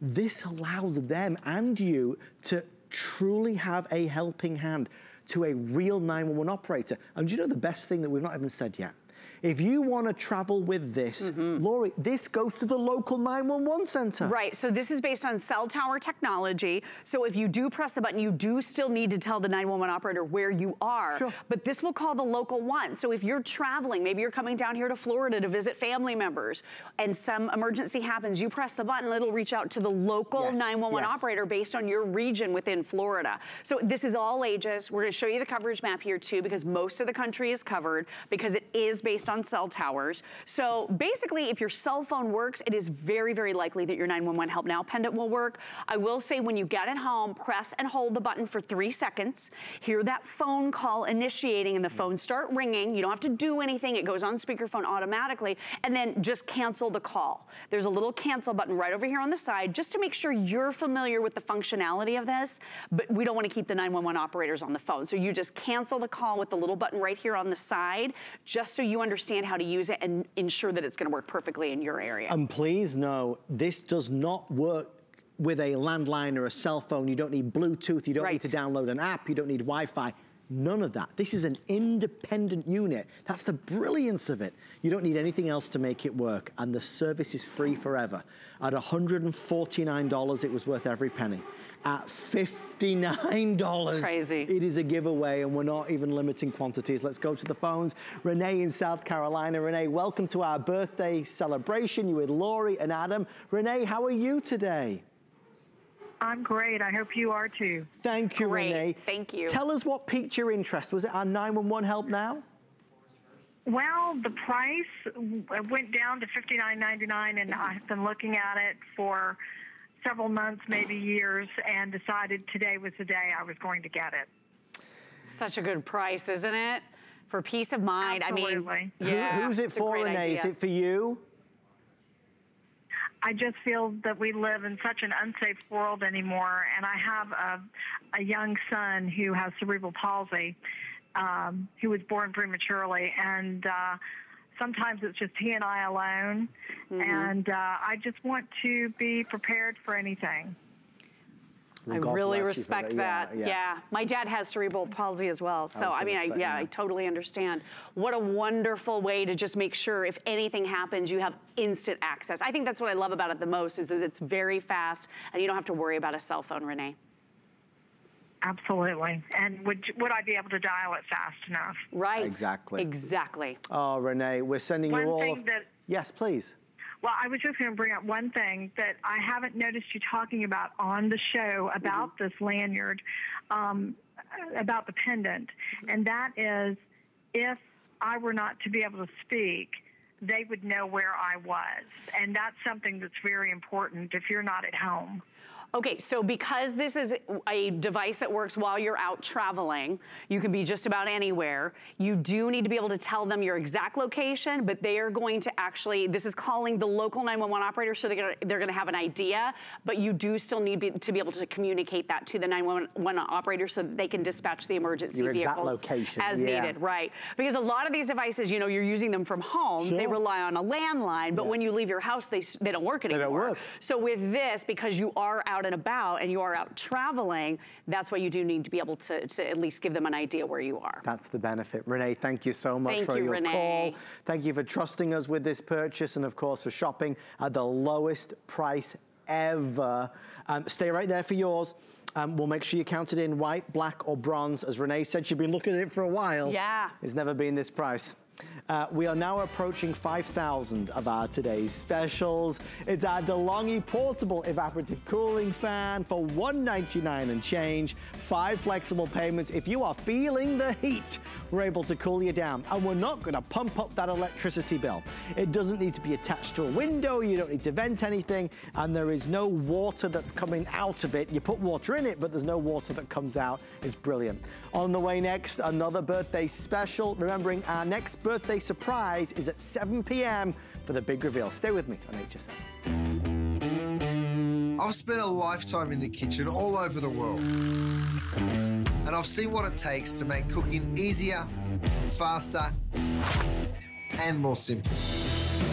Speaker 1: This allows them and you to truly have a helping hand to a real 911 operator. And you know the best thing that we've not even said yet? If you want to travel with this, mm-hmm. Lori, this goes to the local 911 center.
Speaker 7: Right, so this is based on cell tower technology. So if you do press the button, you do still need to tell the 911 operator where you are.
Speaker 1: Sure.
Speaker 7: But this will call the local one. So if you're traveling, maybe you're coming down here to Florida to visit family members, and some emergency happens, you press the button, it'll reach out to the local
Speaker 1: Yes,
Speaker 7: 911
Speaker 1: yes.
Speaker 7: operator based on your region within Florida. So this is all ages. We're gonna show you the coverage map here too, because most of the country is covered, because it is based on cell towers. So basically, if your cell phone works, it is very, very likely that your 911 Help Now pendant will work. I will say when you get it home, press and hold the button for three seconds, hear that phone call initiating and the phone start ringing. You don't have to do anything. It goes on speakerphone automatically, and then just cancel the call. There's a little cancel button right over here on the side, just to make sure you're familiar with the functionality of this, but we don't want to keep the 911 operators on the phone. So you just cancel the call with the little button right here on the side, just so you understand how to use it and ensure that it's going to work perfectly in your area.
Speaker 1: And please know, this does not work with a landline or a cell phone. You don't need Bluetooth. You don't need to download an app. You don't need Wi-Fi. None of that. This is an independent unit. That's the brilliance of it. You don't need anything else to make it work. And the service is free forever. At $149, it was worth every penny. At $59,
Speaker 7: It's crazy.
Speaker 1: it is a giveaway and we're not even limiting quantities. Let's go to the phones. Renee in South Carolina. Renee, welcome to our birthday celebration. You with Laurie and Adam. Renee, how are you today?
Speaker 11: I'm great. I hope you are too.
Speaker 1: Thank you,
Speaker 7: Great.
Speaker 1: Renee.
Speaker 7: Thank you.
Speaker 1: Tell us what piqued your interest. Was it our 911 help now?
Speaker 11: Well, the price went down to fifty nine ninety nine, and I've been looking at it for several months, maybe years, and decided today was the day I was going to get it.
Speaker 7: Such a good price, isn't it? For peace of mind. I mean, yeah.
Speaker 1: Who, who's it for,
Speaker 7: great
Speaker 1: Renee? Is it for you?
Speaker 11: I just feel that we live in such an unsafe world anymore, and I have a, a young son who has cerebral palsy, um, who was born prematurely, and uh, sometimes it's just he and I alone, and uh, I just want to be prepared for anything.
Speaker 7: I
Speaker 1: God
Speaker 7: really
Speaker 1: bless you for
Speaker 7: respect
Speaker 1: that.
Speaker 7: that.
Speaker 1: Yeah,
Speaker 7: Yeah,
Speaker 1: yeah.
Speaker 7: My dad has cerebral palsy as well. So,
Speaker 1: was
Speaker 7: I, mean,
Speaker 1: gonna
Speaker 7: I, yeah,
Speaker 1: yeah.
Speaker 7: I totally understand. What a wonderful way to just make sure if anything happens, you have instant access. I think that's what I love about it the most is that it's very fast and you don't have to worry about a cell phone, Renee.
Speaker 11: Absolutely. And would would I be able to dial it fast enough?
Speaker 7: Right.
Speaker 1: Exactly.
Speaker 7: Exactly.
Speaker 1: Oh, Renee, we're sending
Speaker 11: One
Speaker 1: you all.
Speaker 11: thing that-
Speaker 1: yes, please.
Speaker 11: Well, I was just going to bring up one thing that I haven't noticed you talking about on the show about this lanyard, um, about the pendant, and that is if I were not to be able to speak, they would know where I was. And that's something that's very important if you're not at home.
Speaker 7: Okay, so because this is a device that works while you're out traveling, you can be just about anywhere. You do need to be able to tell them your exact location, but they are going to actually, this is calling the local 911 operator, so they're gonna, they're gonna have an idea, but you do still need be, to be able to communicate that to the 911 operator so that they can dispatch the emergency
Speaker 1: Your exact
Speaker 7: vehicles
Speaker 1: location,
Speaker 7: as
Speaker 1: yeah.
Speaker 7: needed, right? Because a lot of these devices, you know, you're using them from home, they rely on a landline, but when you leave your house, they, they don't work anymore.
Speaker 1: They don't work.
Speaker 7: So with this, because you are out and about and you are out traveling, that's why you do need to be able to, to at least give them an idea where you are.
Speaker 1: That's the benefit. Renee, thank you so much
Speaker 7: Thank
Speaker 1: for
Speaker 7: you,
Speaker 1: your
Speaker 7: Renee.
Speaker 1: call. Thank you for trusting us with this purchase and, of course, for shopping at the lowest price ever. Um, stay right there for yours. Um, we'll make sure you count it in white, black, or bronze. As Renee said, she's been looking at it for a while.
Speaker 7: Yeah.
Speaker 1: It's never been this price. Uh, we are now approaching 5,000 of our today's specials. It's our DeLonghi portable evaporative cooling fan for 199 and change. Five flexible payments. If you are feeling the heat, we're able to cool you down. And we're not going to pump up that electricity bill. It doesn't need to be attached to a window. You don't need to vent anything. And there is no water that's coming out of it. You put water in it, but there's no water that comes out. It's brilliant. On the way next, another birthday special. Remembering our next birthday surprise is at 7 p.m. for the big reveal. Stay with me on HSN.
Speaker 12: I've spent a lifetime in the kitchen all over the world. And I've seen what it takes to make cooking easier, faster, and more simple.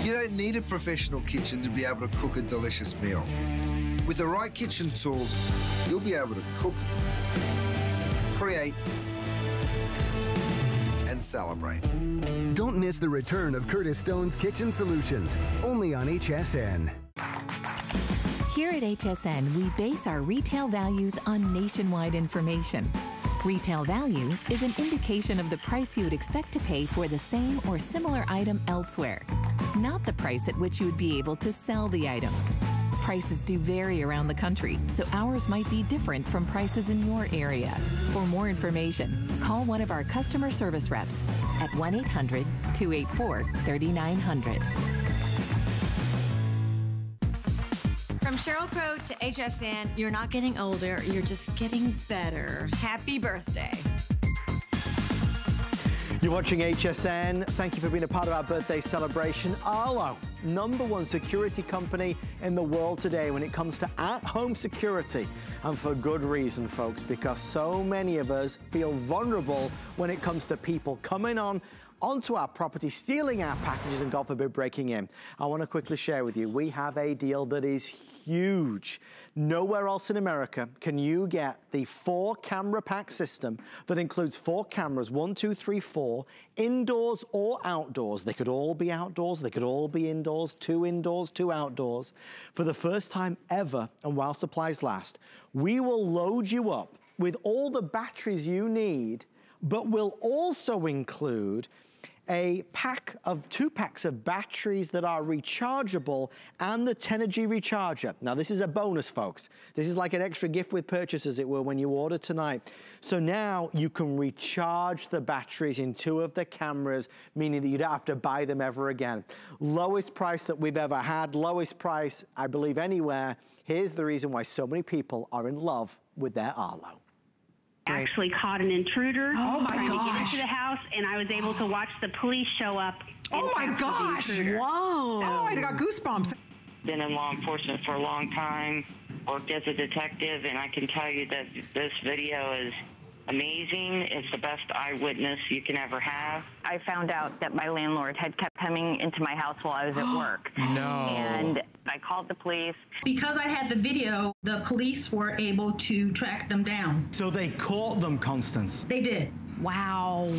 Speaker 12: You don't need a professional kitchen to be able to cook a delicious meal. With the right kitchen tools, you'll be able to cook, create, celebrate.
Speaker 13: Don't miss the return of Curtis Stone's Kitchen Solutions, only on HSN.
Speaker 14: Here at HSN, we base our retail values on nationwide information. Retail value is an indication of the price you would expect to pay for the same or similar item elsewhere, not the price at which you would be able to sell the item. Prices do vary around the country, so ours might be different from prices in your area. For more information, call one of our customer service reps at 1 800 284 3900.
Speaker 15: From Sheryl Crow to HSN, you're not getting older, you're just getting better. Happy birthday.
Speaker 1: You're watching HSN. Thank you for being a part of our birthday celebration. Arlo, number one security company in the world today when it comes to at-home security. And for good reason, folks, because so many of us feel vulnerable when it comes to people coming on onto our property, stealing our packages and God forbid breaking in. I want to quickly share with you, we have a deal that is huge. Nowhere else in America can you get the four camera pack system that includes four cameras, one, two, three, four, indoors or outdoors. They could all be outdoors, they could all be indoors, two indoors, two outdoors. For the first time ever, and while supplies last, we will load you up with all the batteries you need, but will also include a pack of, two packs of batteries that are rechargeable and the Tenergy recharger. Now this is a bonus folks. This is like an extra gift with purchase as it were when you order tonight. So now you can recharge the batteries in two of the cameras, meaning that you don't have to buy them ever again. Lowest price that we've ever had, lowest price I believe anywhere. Here's the reason why so many people are in love with their Arlo
Speaker 16: actually caught an intruder
Speaker 17: oh my
Speaker 16: trying
Speaker 17: gosh.
Speaker 16: to get into the house, and I was able to watch the police show up.
Speaker 17: Oh my gosh. Whoa. Oh, I got goosebumps.
Speaker 18: Been in law enforcement for a long time, worked as a detective, and I can tell you that this video is amazing. It's the best eyewitness you can ever have.
Speaker 19: I found out that my landlord had kept coming into my house while I was at *gasps* work.
Speaker 20: No.
Speaker 19: And I called the police.
Speaker 20: Because I had the video, the police were able to track them down.
Speaker 1: So they caught them, Constance.
Speaker 20: They did.
Speaker 19: Wow.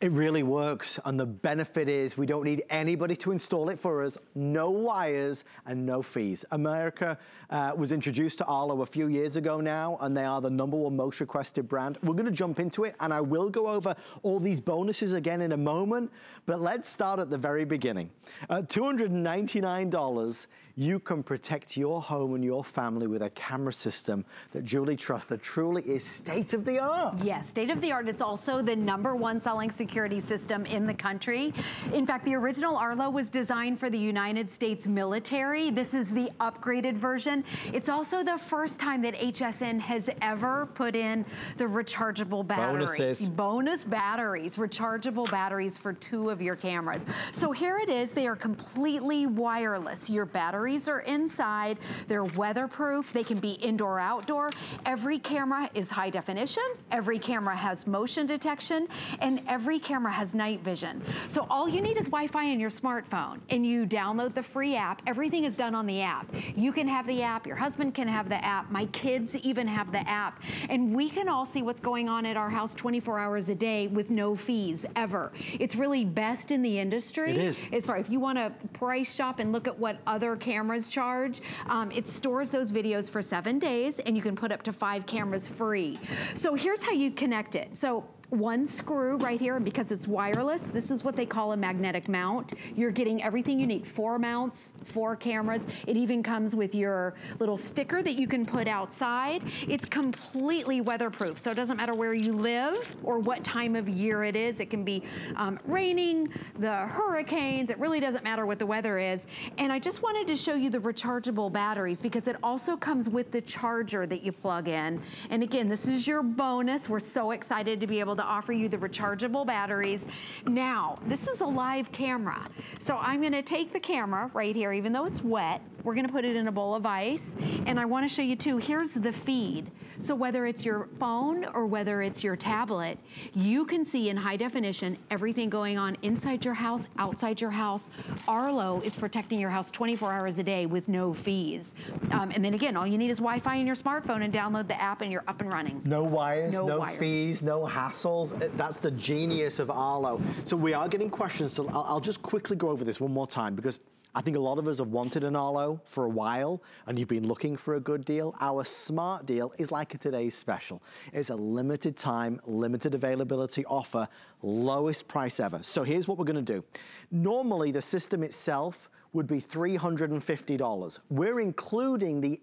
Speaker 1: It really works, and the benefit is we don't need anybody to install it for us. No wires and no fees. America uh, was introduced to Arlo a few years ago now, and they are the number one most requested brand. We're gonna jump into it, and I will go over all these bonuses again in a moment, but let's start at the very beginning. At $299, you can protect your home and your family with a camera system that Julie trusted truly is state of the art.
Speaker 21: Yes, state of the art. It's also the number one selling security system in the country. In fact, the original Arlo was designed for the United States military. This is the upgraded version. It's also the first time that HSN has ever put in the rechargeable batteries.
Speaker 1: Bonuses.
Speaker 21: Bonus batteries, rechargeable batteries for two of your cameras. So here it is. They are completely wireless. Your batteries are inside. They're weatherproof. They can be indoor, outdoor. Every camera is high definition. Every camera has motion detection and every camera has night vision. So all you need is Wi-Fi in your smartphone and you download the free app. Everything is done on the app. You can have the app. Your husband can have the app. My kids even have the app. And we can all see what's going on at our house 24 hours a day with no fees ever. It's really best in the industry.
Speaker 1: It is.
Speaker 21: As far if you want to price shop and look at what other cameras charge, um, it stores those videos for seven days and you can put up to five cameras free. So here's how you connect it. So one screw right here, and because it's wireless, this is what they call a magnetic mount. You're getting everything you need, four mounts, four cameras. It even comes with your little sticker that you can put outside. It's completely weatherproof, so it doesn't matter where you live or what time of year it is. It can be um, raining, the hurricanes, it really doesn't matter what the weather is. And I just wanted to show you the rechargeable batteries because it also comes with the charger that you plug in. And again, this is your bonus. We're so excited to be able to offer you the rechargeable batteries. Now, this is a live camera. So I'm gonna take the camera right here, even though it's wet, We're gonna put it in a bowl of ice. And I wanna show you too, here's the feed. So whether it's your phone or whether it's your tablet, you can see in high definition everything going on inside your house, outside your house. Arlo is protecting your house 24 hours a day with no fees. Um, and then again, all you need is Wi-Fi in your smartphone and download the app and you're up and running.
Speaker 1: No wires,
Speaker 21: No
Speaker 1: no,
Speaker 21: wires.
Speaker 1: fees, no hassles. That's the genius of Arlo. So we are getting questions, so I'll, I'll just quickly go over this one more time because I think a lot of us have wanted an Arlo for a while and you've been looking for a good deal. Our smart deal is like a today's special. It's a limited time, limited availability offer, lowest price ever. So here's what we're gonna do. Normally the system itself would be $350. We're including the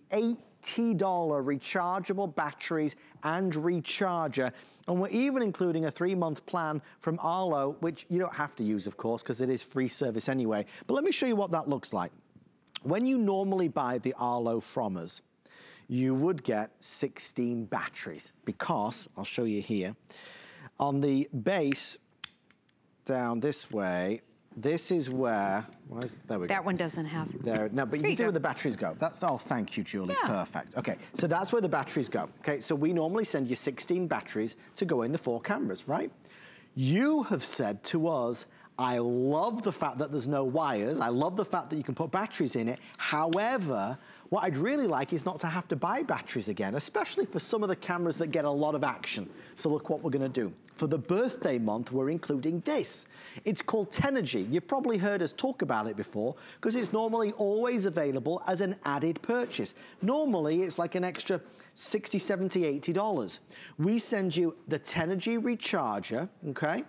Speaker 1: $80 rechargeable batteries and recharger. And we're even including a three month plan from Arlo, which you don't have to use, of course, because it is free service anyway. But let me show you what that looks like. When you normally buy the Arlo from us, you would get 16 batteries because, I'll show you here, on the base down this way, this is where, where's, there we go.
Speaker 21: That one doesn't have.
Speaker 1: There, no, but you can
Speaker 21: you
Speaker 1: see
Speaker 21: go.
Speaker 1: where the batteries go. That's, oh, thank you, Julie.
Speaker 21: Yeah.
Speaker 1: Perfect. Okay, so that's where the batteries go. Okay, so we normally send you 16 batteries to go in the four cameras, right? You have said to us, I love the fact that there's no wires. I love the fact that you can put batteries in it. However, what I'd really like is not to have to buy batteries again, especially for some of the cameras that get a lot of action. So look what we're gonna do. For the birthday month, we're including this. It's called Tenergy. You've probably heard us talk about it before because it's normally always available as an added purchase. Normally, it's like an extra 60, 70, 80 dollars. We send you the Tenergy recharger, okay,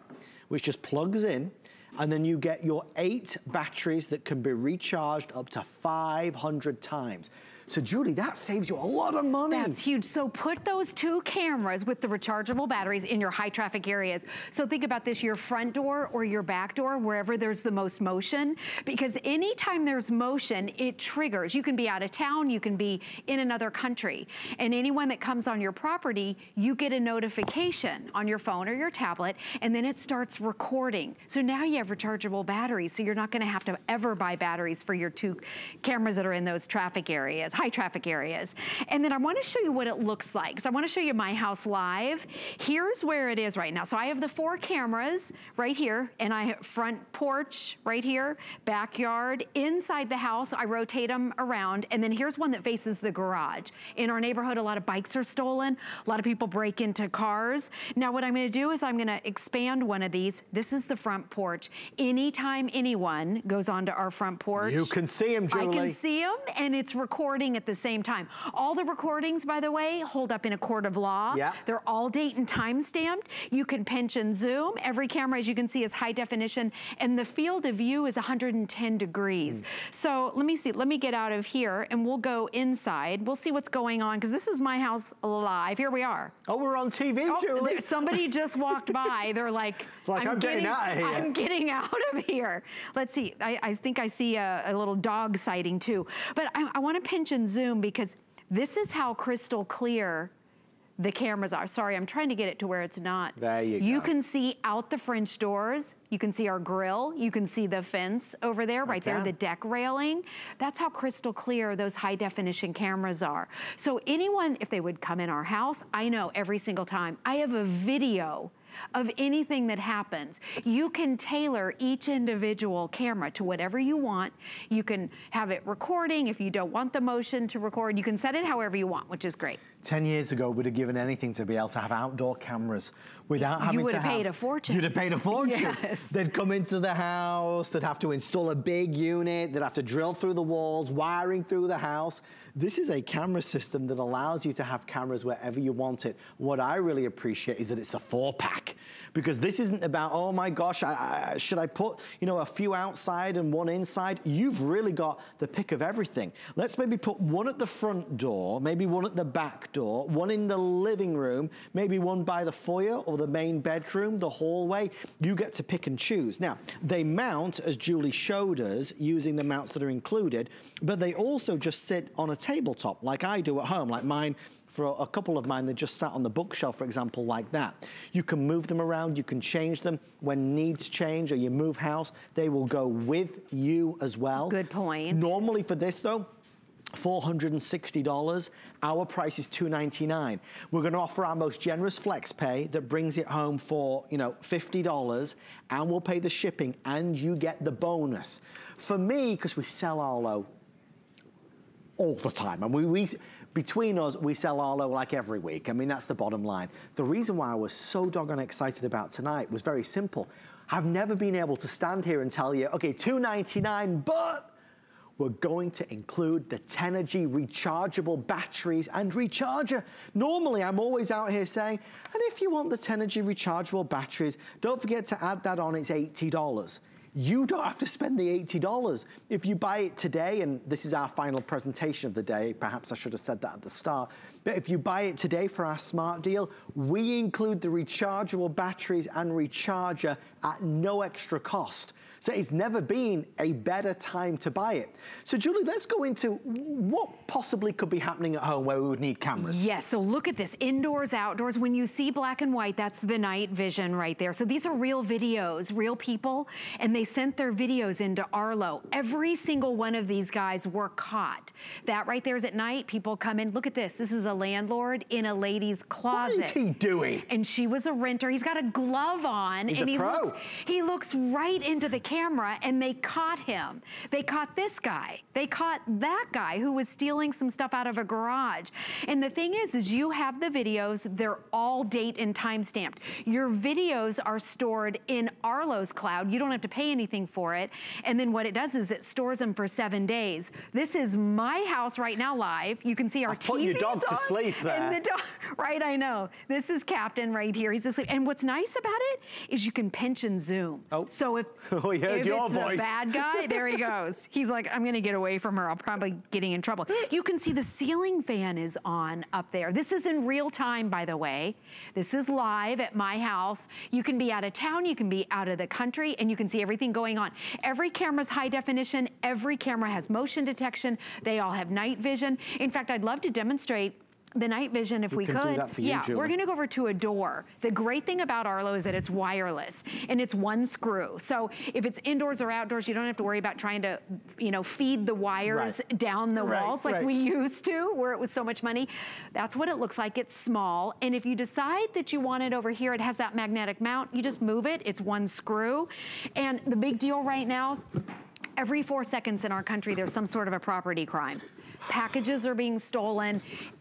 Speaker 1: which just plugs in, and then you get your eight batteries that can be recharged up to 500 times. So Julie, that saves you a lot of money.
Speaker 21: That's huge. So put those two cameras with the rechargeable batteries in your high traffic areas. So think about this, your front door or your back door, wherever there's the most motion, because anytime there's motion, it triggers. You can be out of town, you can be in another country. And anyone that comes on your property, you get a notification on your phone or your tablet, and then it starts recording. So now you have rechargeable batteries, so you're not gonna have to ever buy batteries for your two cameras that are in those traffic areas, high traffic areas. And then I wanna show you what it looks like, because I wanna show you my house live. Here's where it is right now. So I have the four cameras right here, and I have front porch right here, backyard, inside the house, I rotate them around, and then here's one that faces the garage. In our neighborhood, a lot of bikes are stolen. A lot of people break into cars. Now what I'm gonna do is I'm gonna expand one of these. This is the front porch. Anytime anyone goes onto our front porch,
Speaker 1: You can see
Speaker 21: I
Speaker 1: Julie.
Speaker 21: I can see them, and it's recording at the same time. All the recordings, by the way, hold up in a court of law.
Speaker 1: Yeah.
Speaker 21: They're all date and time stamped. You can pinch and zoom. Every camera, as you can see, is high definition, and the field of view is 110 degrees.
Speaker 1: Hmm.
Speaker 21: So let me see, let me get out of here, and we'll go inside. We'll see what's going on, because this is my house live. Here we are.
Speaker 1: Oh, we're on TV,
Speaker 21: Oh,
Speaker 1: Julie.
Speaker 21: Somebody just walked *laughs* by. They're like,
Speaker 1: Like, I'm getting outta here."
Speaker 21: I'm getting *laughs* out of here. Let's see. I, I think I see a, a little dog sighting too. But I, I want to pinch and zoom because this is how crystal clear the cameras are. Sorry, I'm trying to get it to where it's not.
Speaker 1: There you
Speaker 21: You
Speaker 1: go.
Speaker 21: can see out the French doors. You can see our grill. You can see the fence over there, right there, the deck railing. That's how crystal clear those high definition cameras are. So anyone, if they would come in our house, I know every single time, I have a video of anything that happens. You can tailor each individual camera to whatever you want. You can have it recording. If you don't want the motion to record, you can set it however you want, which is great.
Speaker 1: 10 years ago, we'd have given anything to be able to have outdoor cameras without
Speaker 21: You
Speaker 1: having
Speaker 21: would
Speaker 1: to
Speaker 21: have
Speaker 1: have...
Speaker 21: paid a fortune.
Speaker 1: You'd have paid a fortune. *laughs*
Speaker 21: Yes.
Speaker 1: They'd come into the house, they'd have to install a big unit, they'd have to drill through the walls, wiring through the house. This is a camera system that allows you to have cameras wherever you want it. What I really appreciate is that it's a four pack because this isn't about, oh my gosh, I, I, should I put, you know, a few outside and one inside? You've really got the pick of everything. Let's maybe put one at the front door, maybe one at the back door, one in the living room, maybe one by the foyer or the main bedroom, the hallway. You get to pick and choose. Now, they mount, as Julie showed us, using the mounts that are included, but they also just sit on a tabletop like I do at home, like mine for a couple of mine, that just sat on the bookshelf, for example, like that. You can move them around, you can change them when needs change or you move house, they will go with you as well.
Speaker 21: Good point.
Speaker 1: Normally for this though, $460. Our price is 299. We're gonna offer our most generous flex pay that brings it home for, you know, $50 and we'll pay the shipping and you get the bonus. For me, because we sell Arlo all the time. And we, we, between us, we sell Arlo like every week. I mean, that's the bottom line. The reason why I was so doggone excited about tonight was very simple. I've never been able to stand here and tell you, okay, 299, but we're going to include the Tenergy rechargeable batteries and recharger. Normally, I'm always out here saying, and if you want the Tenergy rechargeable batteries, don't forget to add that on, it's $80 you don't have to spend the $80. If you buy it today, and this is our final presentation of the day, perhaps I should have said that at the start, but if you buy it today for our smart deal, we include the rechargeable batteries and recharger at no extra cost. So it's never been a better time to buy it. So Julie, let's go into what possibly could be happening at home where we would need cameras.
Speaker 21: Yes, so look at this, indoors, outdoors. When you see black and white, that's the night vision right there. So these are real videos, real people, and they sent their videos into Arlo. Every single one of these guys were caught. That right there is at night, people come in, look at this. This is a landlord in a lady's closet.
Speaker 1: What is he doing?
Speaker 21: And she was a renter. He's got a glove on.
Speaker 1: He's
Speaker 21: and
Speaker 1: a
Speaker 21: he
Speaker 1: pro.
Speaker 21: Looks, he looks right into the camera and they caught him. They caught this guy. They caught that guy who was stealing some stuff out of a garage. And the thing is, is you have the videos, they're all date and time stamped. Your videos are stored in Arlo's cloud. You don't have to pay anything for it. And then what it does is it stores them for seven days. This is my house right now live. You can see our
Speaker 1: I've put your dog to sleep there.
Speaker 21: The dog, *laughs* right, I know. This is Captain right here. He's asleep. And what's nice about it is you can pinch and zoom. Oh. So if, *laughs*
Speaker 1: Oh, he heard
Speaker 21: if
Speaker 1: your
Speaker 21: it's
Speaker 1: voice.
Speaker 21: a bad guy, there he *laughs* goes. He's like, I'm gonna get away from her. I'll probably getting in trouble. You can see the ceiling fan is on up there. This is in real time, by the way. This is live at my house. You can be out of town, you can be out of the country, and you can see everything going on. Every camera's high definition. Every camera has motion detection. They all have night vision. In fact, I'd love to demonstrate the night vision if
Speaker 1: We
Speaker 21: we,
Speaker 1: can do
Speaker 21: could.
Speaker 1: that for you,
Speaker 21: yeah,
Speaker 1: Julie.
Speaker 21: we're gonna go over to a door. The great thing about Arlo is that it's wireless and it's one screw. So if it's indoors or outdoors, you don't have to worry about trying to, you know, feed the wires
Speaker 1: Right.
Speaker 21: down the
Speaker 1: Right,
Speaker 21: walls like
Speaker 1: right.
Speaker 21: we used to, where it was so much money. That's what it looks like. It's small. And if you decide that you want it over here, it has that magnetic mount, you just move it. It's one screw. And the big deal right now, every four seconds in our country, there's some sort of a property crime. Packages are being stolen.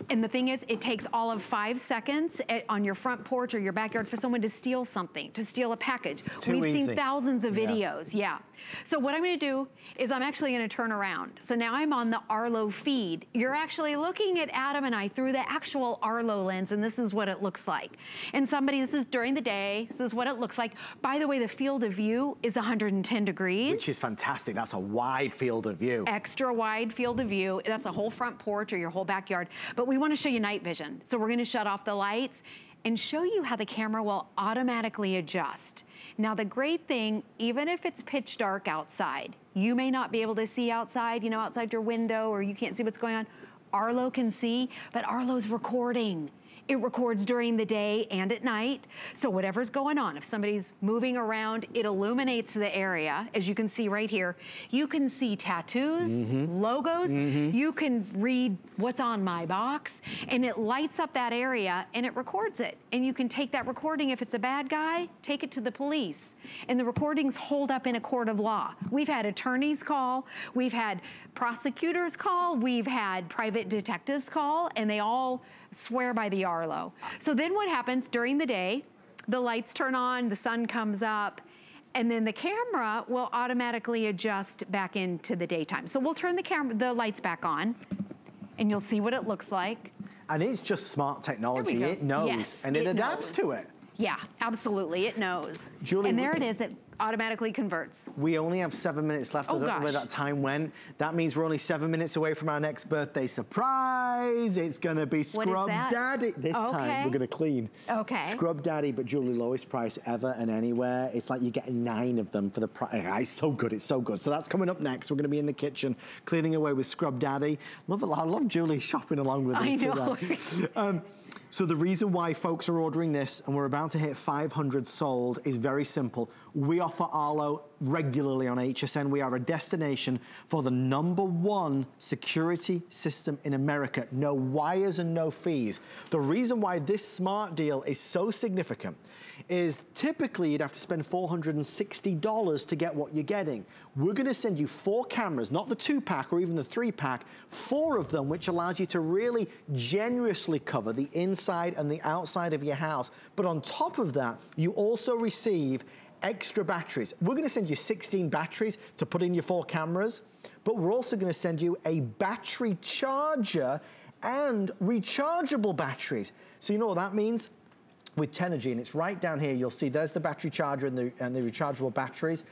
Speaker 21: And the thing is, it takes all of five seconds at, on your front porch or your backyard for someone to steal something, to steal a package. We've
Speaker 1: easy.
Speaker 21: seen thousands of
Speaker 1: Yeah.
Speaker 21: videos, yeah. So what I'm gonna do is I'm actually gonna turn around. So now I'm on the Arlo feed. You're actually looking at Adam and I through the actual Arlo lens, and this is what it looks like. And somebody, this is during the day, this is what it looks like. By the way, the field of view is 110 degrees
Speaker 1: Which is fantastic. That's a wide field of view.
Speaker 21: extra wide field of view. That's a whole front porch or your whole backyard. But we wanna show you night vision. So we're gonna shut off the lights and show you how the camera will automatically adjust. Now the great thing, even if it's pitch dark outside, you may not be able to see outside, you know, outside your window or you can't see what's going on. Arlo can see, but Arlo's recording. It records during the day and at night. So whatever's going on, if somebody's moving around, it illuminates the area. As you can see right here, you can see tattoos,
Speaker 1: Mhm.
Speaker 21: logos.
Speaker 1: Mhm.
Speaker 21: You can read what's on my box and it lights up that area and it records it. And you can take that recording, if it's a bad guy, take it to the police. And the recordings hold up in a court of law. We've had attorneys call, we've had prosecutors call, we've had private detectives call, and they all swear by the Arlo. So then what happens during the day, the lights turn on, the sun comes up, and then the camera will automatically adjust back into the daytime. So we'll turn the camera, the lights back on, and you'll see what it looks like.
Speaker 1: And it's just smart technology. It knows
Speaker 21: Yes,
Speaker 1: and it,
Speaker 21: it
Speaker 1: adapts to it.
Speaker 21: Yeah, absolutely, it knows.
Speaker 1: Julie,
Speaker 21: and there it is, it automatically converts.
Speaker 1: We only have seven minutes left.
Speaker 21: Oh,
Speaker 1: I don't know where that time went. That means we're only seven minutes away from our next birthday surprise. It's gonna be Scrub? Daddy. This
Speaker 21: Okay.
Speaker 1: time we're gonna clean.
Speaker 21: Okay.
Speaker 1: Scrub Daddy, but Julie lowest price ever and anywhere. It's like you get nine of them for the price. It's so good. It's so good. So that's coming up next. We're gonna be in the kitchen cleaning away with Scrub Daddy. Love it. I love Julie shopping along with us.
Speaker 21: I know. *laughs*
Speaker 1: um, so the reason why folks are ordering this and we're about to hit 500 sold is very simple. We offer Arlo regularly on HSN. We are a destination for the number one security system in America. No wires and no fees. The reason why this smart deal is so significant is typically you'd have to spend $460 to get what you're getting. We're gonna send you four cameras, not the two pack or even the three pack, four of them, which allows you to really generously cover the inside and the outside of your house. But on top of that, you also receive extra batteries. We're gonna send you 16 batteries to put in your four cameras, but we're also gonna send you a battery charger and rechargeable batteries. So you know what that means? With Tenergy, and it's right down here. You'll see there's the battery charger and the, and the rechargeable batteries.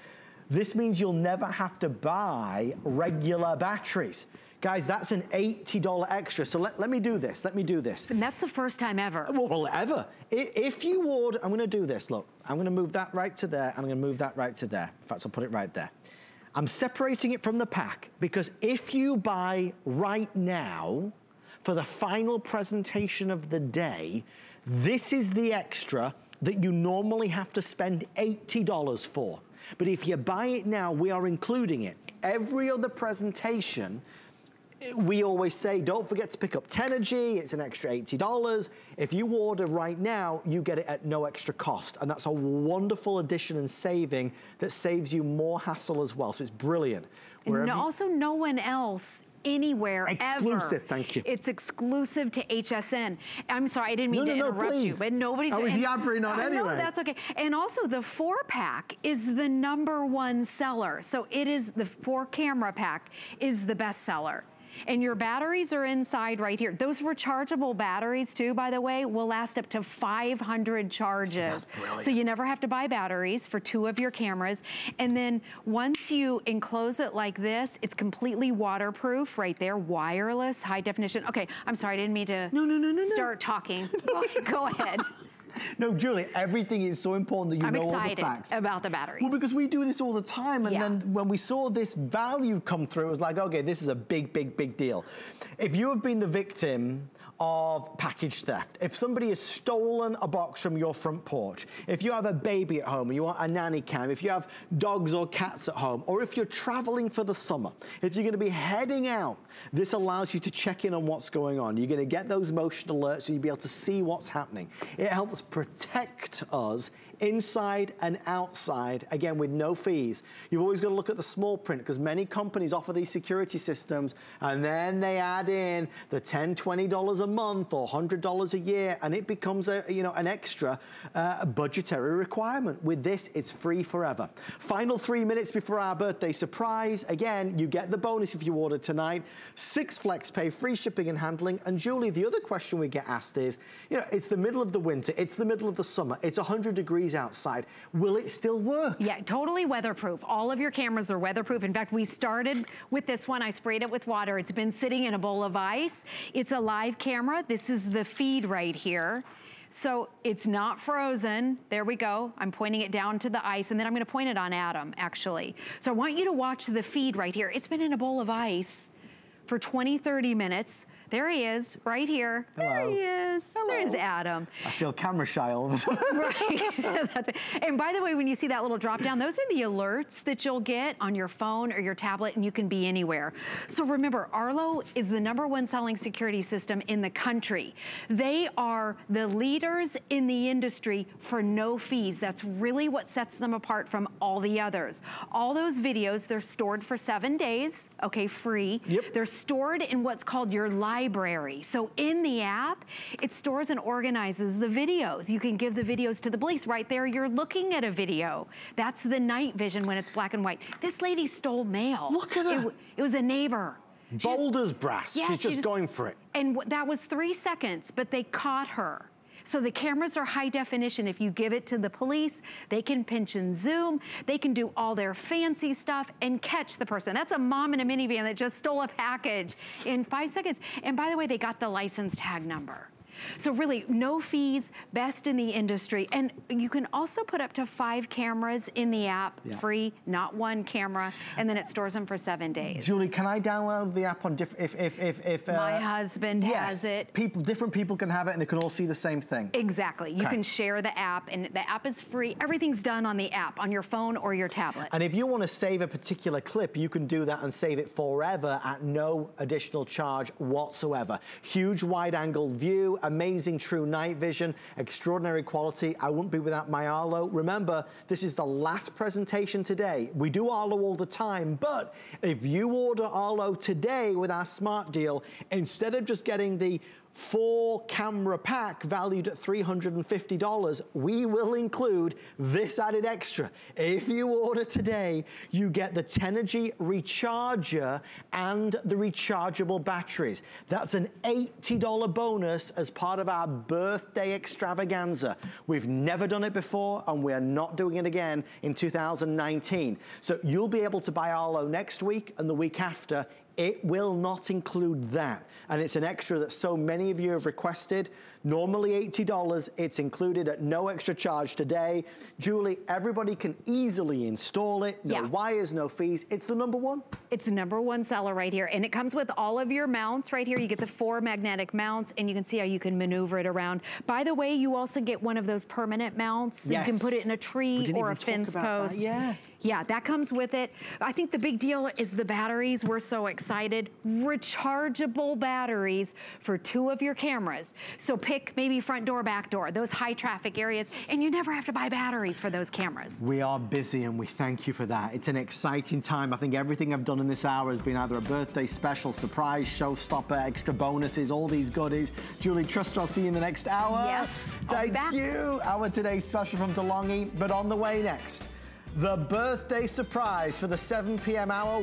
Speaker 1: This means you'll never have to buy regular batteries. Guys, that's an $80 extra. So let, let me do this. Let me do this.
Speaker 21: And that's the first time ever.
Speaker 1: Uh, well, well ever. If you order, I'm gonna do this. Look, I'm gonna move that right to there. And I'm gonna move that right to there. In fact, I'll put it right there. I'm separating it from the pack because if you buy right now for the final presentation of the day, this is the extra that you normally have to spend $80 for. But if you buy it now, we are including it. Every other presentation, we always say, don't forget to pick up Tenergy, it's an extra $80. If you order right now, you get it at no extra cost. And that's a wonderful addition and saving that saves you more hassle as well. So it's brilliant.
Speaker 21: And no, also no one else anywhere
Speaker 1: exclusive,
Speaker 21: ever.
Speaker 1: thank you.
Speaker 21: It's exclusive to HSN. I'm sorry, I didn't mean
Speaker 1: no,
Speaker 21: to
Speaker 1: no,
Speaker 21: interrupt
Speaker 1: no,
Speaker 21: you, but nobody's-
Speaker 1: I was yappering on anyway.
Speaker 21: No, that's okay. And also the four pack is the number one seller. So it is, the four camera pack is the best seller. And your batteries are inside right here. Those rechargeable batteries too, by the way, will last up to 500 charges. So you never have to buy batteries for two of your cameras. And then once you enclose it like this, it's completely waterproof right there, wireless, high definition. Okay, I'm sorry, I didn't mean to
Speaker 1: no, no, no, no,
Speaker 21: start talking. *laughs* *laughs* Go ahead. *laughs*
Speaker 1: No, Julie, everything is so important that you
Speaker 21: I'm
Speaker 1: know all the
Speaker 21: excited
Speaker 1: facts.
Speaker 21: about the batteries.
Speaker 1: Well, because we do this all the time, and
Speaker 21: Yeah.
Speaker 1: then when we saw this value come through, it was like, okay, this is a big, big, big deal. If you have been the victim of package theft, if somebody has stolen a box from your front porch, if you have a baby at home and you want a nanny cam, if you have dogs or cats at home, or if you're traveling for the summer, if you're gonna be heading out, this allows you to check in on what's going on. You're gonna get those motion alerts so you'll be able to see what's happening. It helps protect us inside and outside, again, with no fees. You've always got to look at the small print because many companies offer these security systems and then they add in the $10, $20 a month or $100 a year and it becomes a, you know, an extra uh, budgetary requirement. With this, it's free forever. Final three minutes before our birthday surprise. Again, you get the bonus if you order tonight. Six flex pay, free shipping and handling. And Julie, the other question we get asked is, you know, it's the middle of the winter, it's the middle of the summer, it's 100 degrees outside. Will it still work?
Speaker 21: Yeah, totally weatherproof. All of your cameras are weatherproof. In fact, we started with this one. I sprayed it with water. It's been sitting in a bowl of ice. It's a live camera. This is the feed right here. So it's not frozen. There we go. I'm pointing it down to the ice and then I'm gonna point it on Adam, actually. So I want you to watch the feed right here. It's been in a bowl of ice for 20, 30 minutes. There he is, right here. Hello. There he is. There's Adam.
Speaker 1: I feel camera shy all of a sudden.
Speaker 21: right. *laughs* And by the way, when you see that little drop down, those are the alerts that you'll get on your phone or your tablet and you can be anywhere. So remember, Arlo is the number one selling security system in the country. They are the leaders in the industry for no fees. That's really what sets them apart from all the others. All those videos, they're stored for seven days, okay, free. Yep. They're stored in what's called your library. So in the app, it stores and organizes the videos. You can give the videos to the police. Right there, you're looking at a video. That's the night vision when it's black and white. This lady stole mail.
Speaker 1: Look at
Speaker 21: It
Speaker 1: her.
Speaker 21: w- It, was a neighbor.
Speaker 1: Boulder's brass.
Speaker 21: Yeah,
Speaker 1: She's
Speaker 21: she
Speaker 1: just
Speaker 21: just-
Speaker 1: going for it.
Speaker 21: And that was three seconds, but they caught her. So the cameras are high definition. If you give it to the police, they can pinch and zoom. They can do all their fancy stuff and catch the person. That's a mom in a minivan that just stole a package in five seconds. And by the way, they got the license tag number. So really, no fees, best in the industry. And you can also put up to five cameras in the app,
Speaker 1: Yeah.
Speaker 21: free, not one camera, and then it stores them for seven days.
Speaker 1: Julie, can I download the app on different, if, if, if, if uh,
Speaker 21: My husband
Speaker 1: yes,
Speaker 21: has it.
Speaker 1: People, different people can have it and they can all see the same thing.
Speaker 21: Exactly. You
Speaker 1: Okay.
Speaker 21: can share the app, and the app is free. Everything's done on the app, on your phone or your tablet.
Speaker 1: And if you want to save a particular clip, you can do that and save it forever at no additional charge whatsoever. Huge wide angle view, amazing true night vision, extraordinary quality. I wouldn't be without my Arlo. Remember, this is the last presentation today. We do Arlo all the time, but if you order Arlo today with our smart deal, instead of just getting the four camera pack valued at $350, we will include this added extra. If you order today, you get the Tenergy recharger and the rechargeable batteries. That's an $80 bonus as part of our birthday extravaganza. We've never done it before and we're not doing it again in 2019. So you'll be able to buy Arlo next week and the week after it will not include that. And it's an extra that so many of you have requested. Normally $80, it's included at no extra charge today. Julie, everybody can easily install it. No
Speaker 21: Yeah.
Speaker 1: wires, no fees. It's the number one.
Speaker 21: It's the number one seller right here. And it comes with all of your mounts right here. You get the four magnetic mounts and you can see how you can maneuver it around. By the way, you also get one of those permanent mounts. You can put it in a tree or a fence
Speaker 1: about that.
Speaker 21: post.
Speaker 1: Yeah.
Speaker 21: Yeah, that comes with it. I think the big deal is the batteries. We're so excited. Rechargeable batteries for two of your cameras. So pick maybe front door, back door, those high traffic areas, and you never have to buy batteries for those cameras.
Speaker 1: We are busy and we thank you for that. It's an exciting time. I think everything I've done in this hour has been either a birthday special, surprise, showstopper, extra bonuses, all these goodies. Julie, trust I'll see you in the next hour.
Speaker 21: Yes,
Speaker 1: Thank you. Our today's special from DeLonghi, but on the way next, the birthday surprise for the 7 p.m. hour.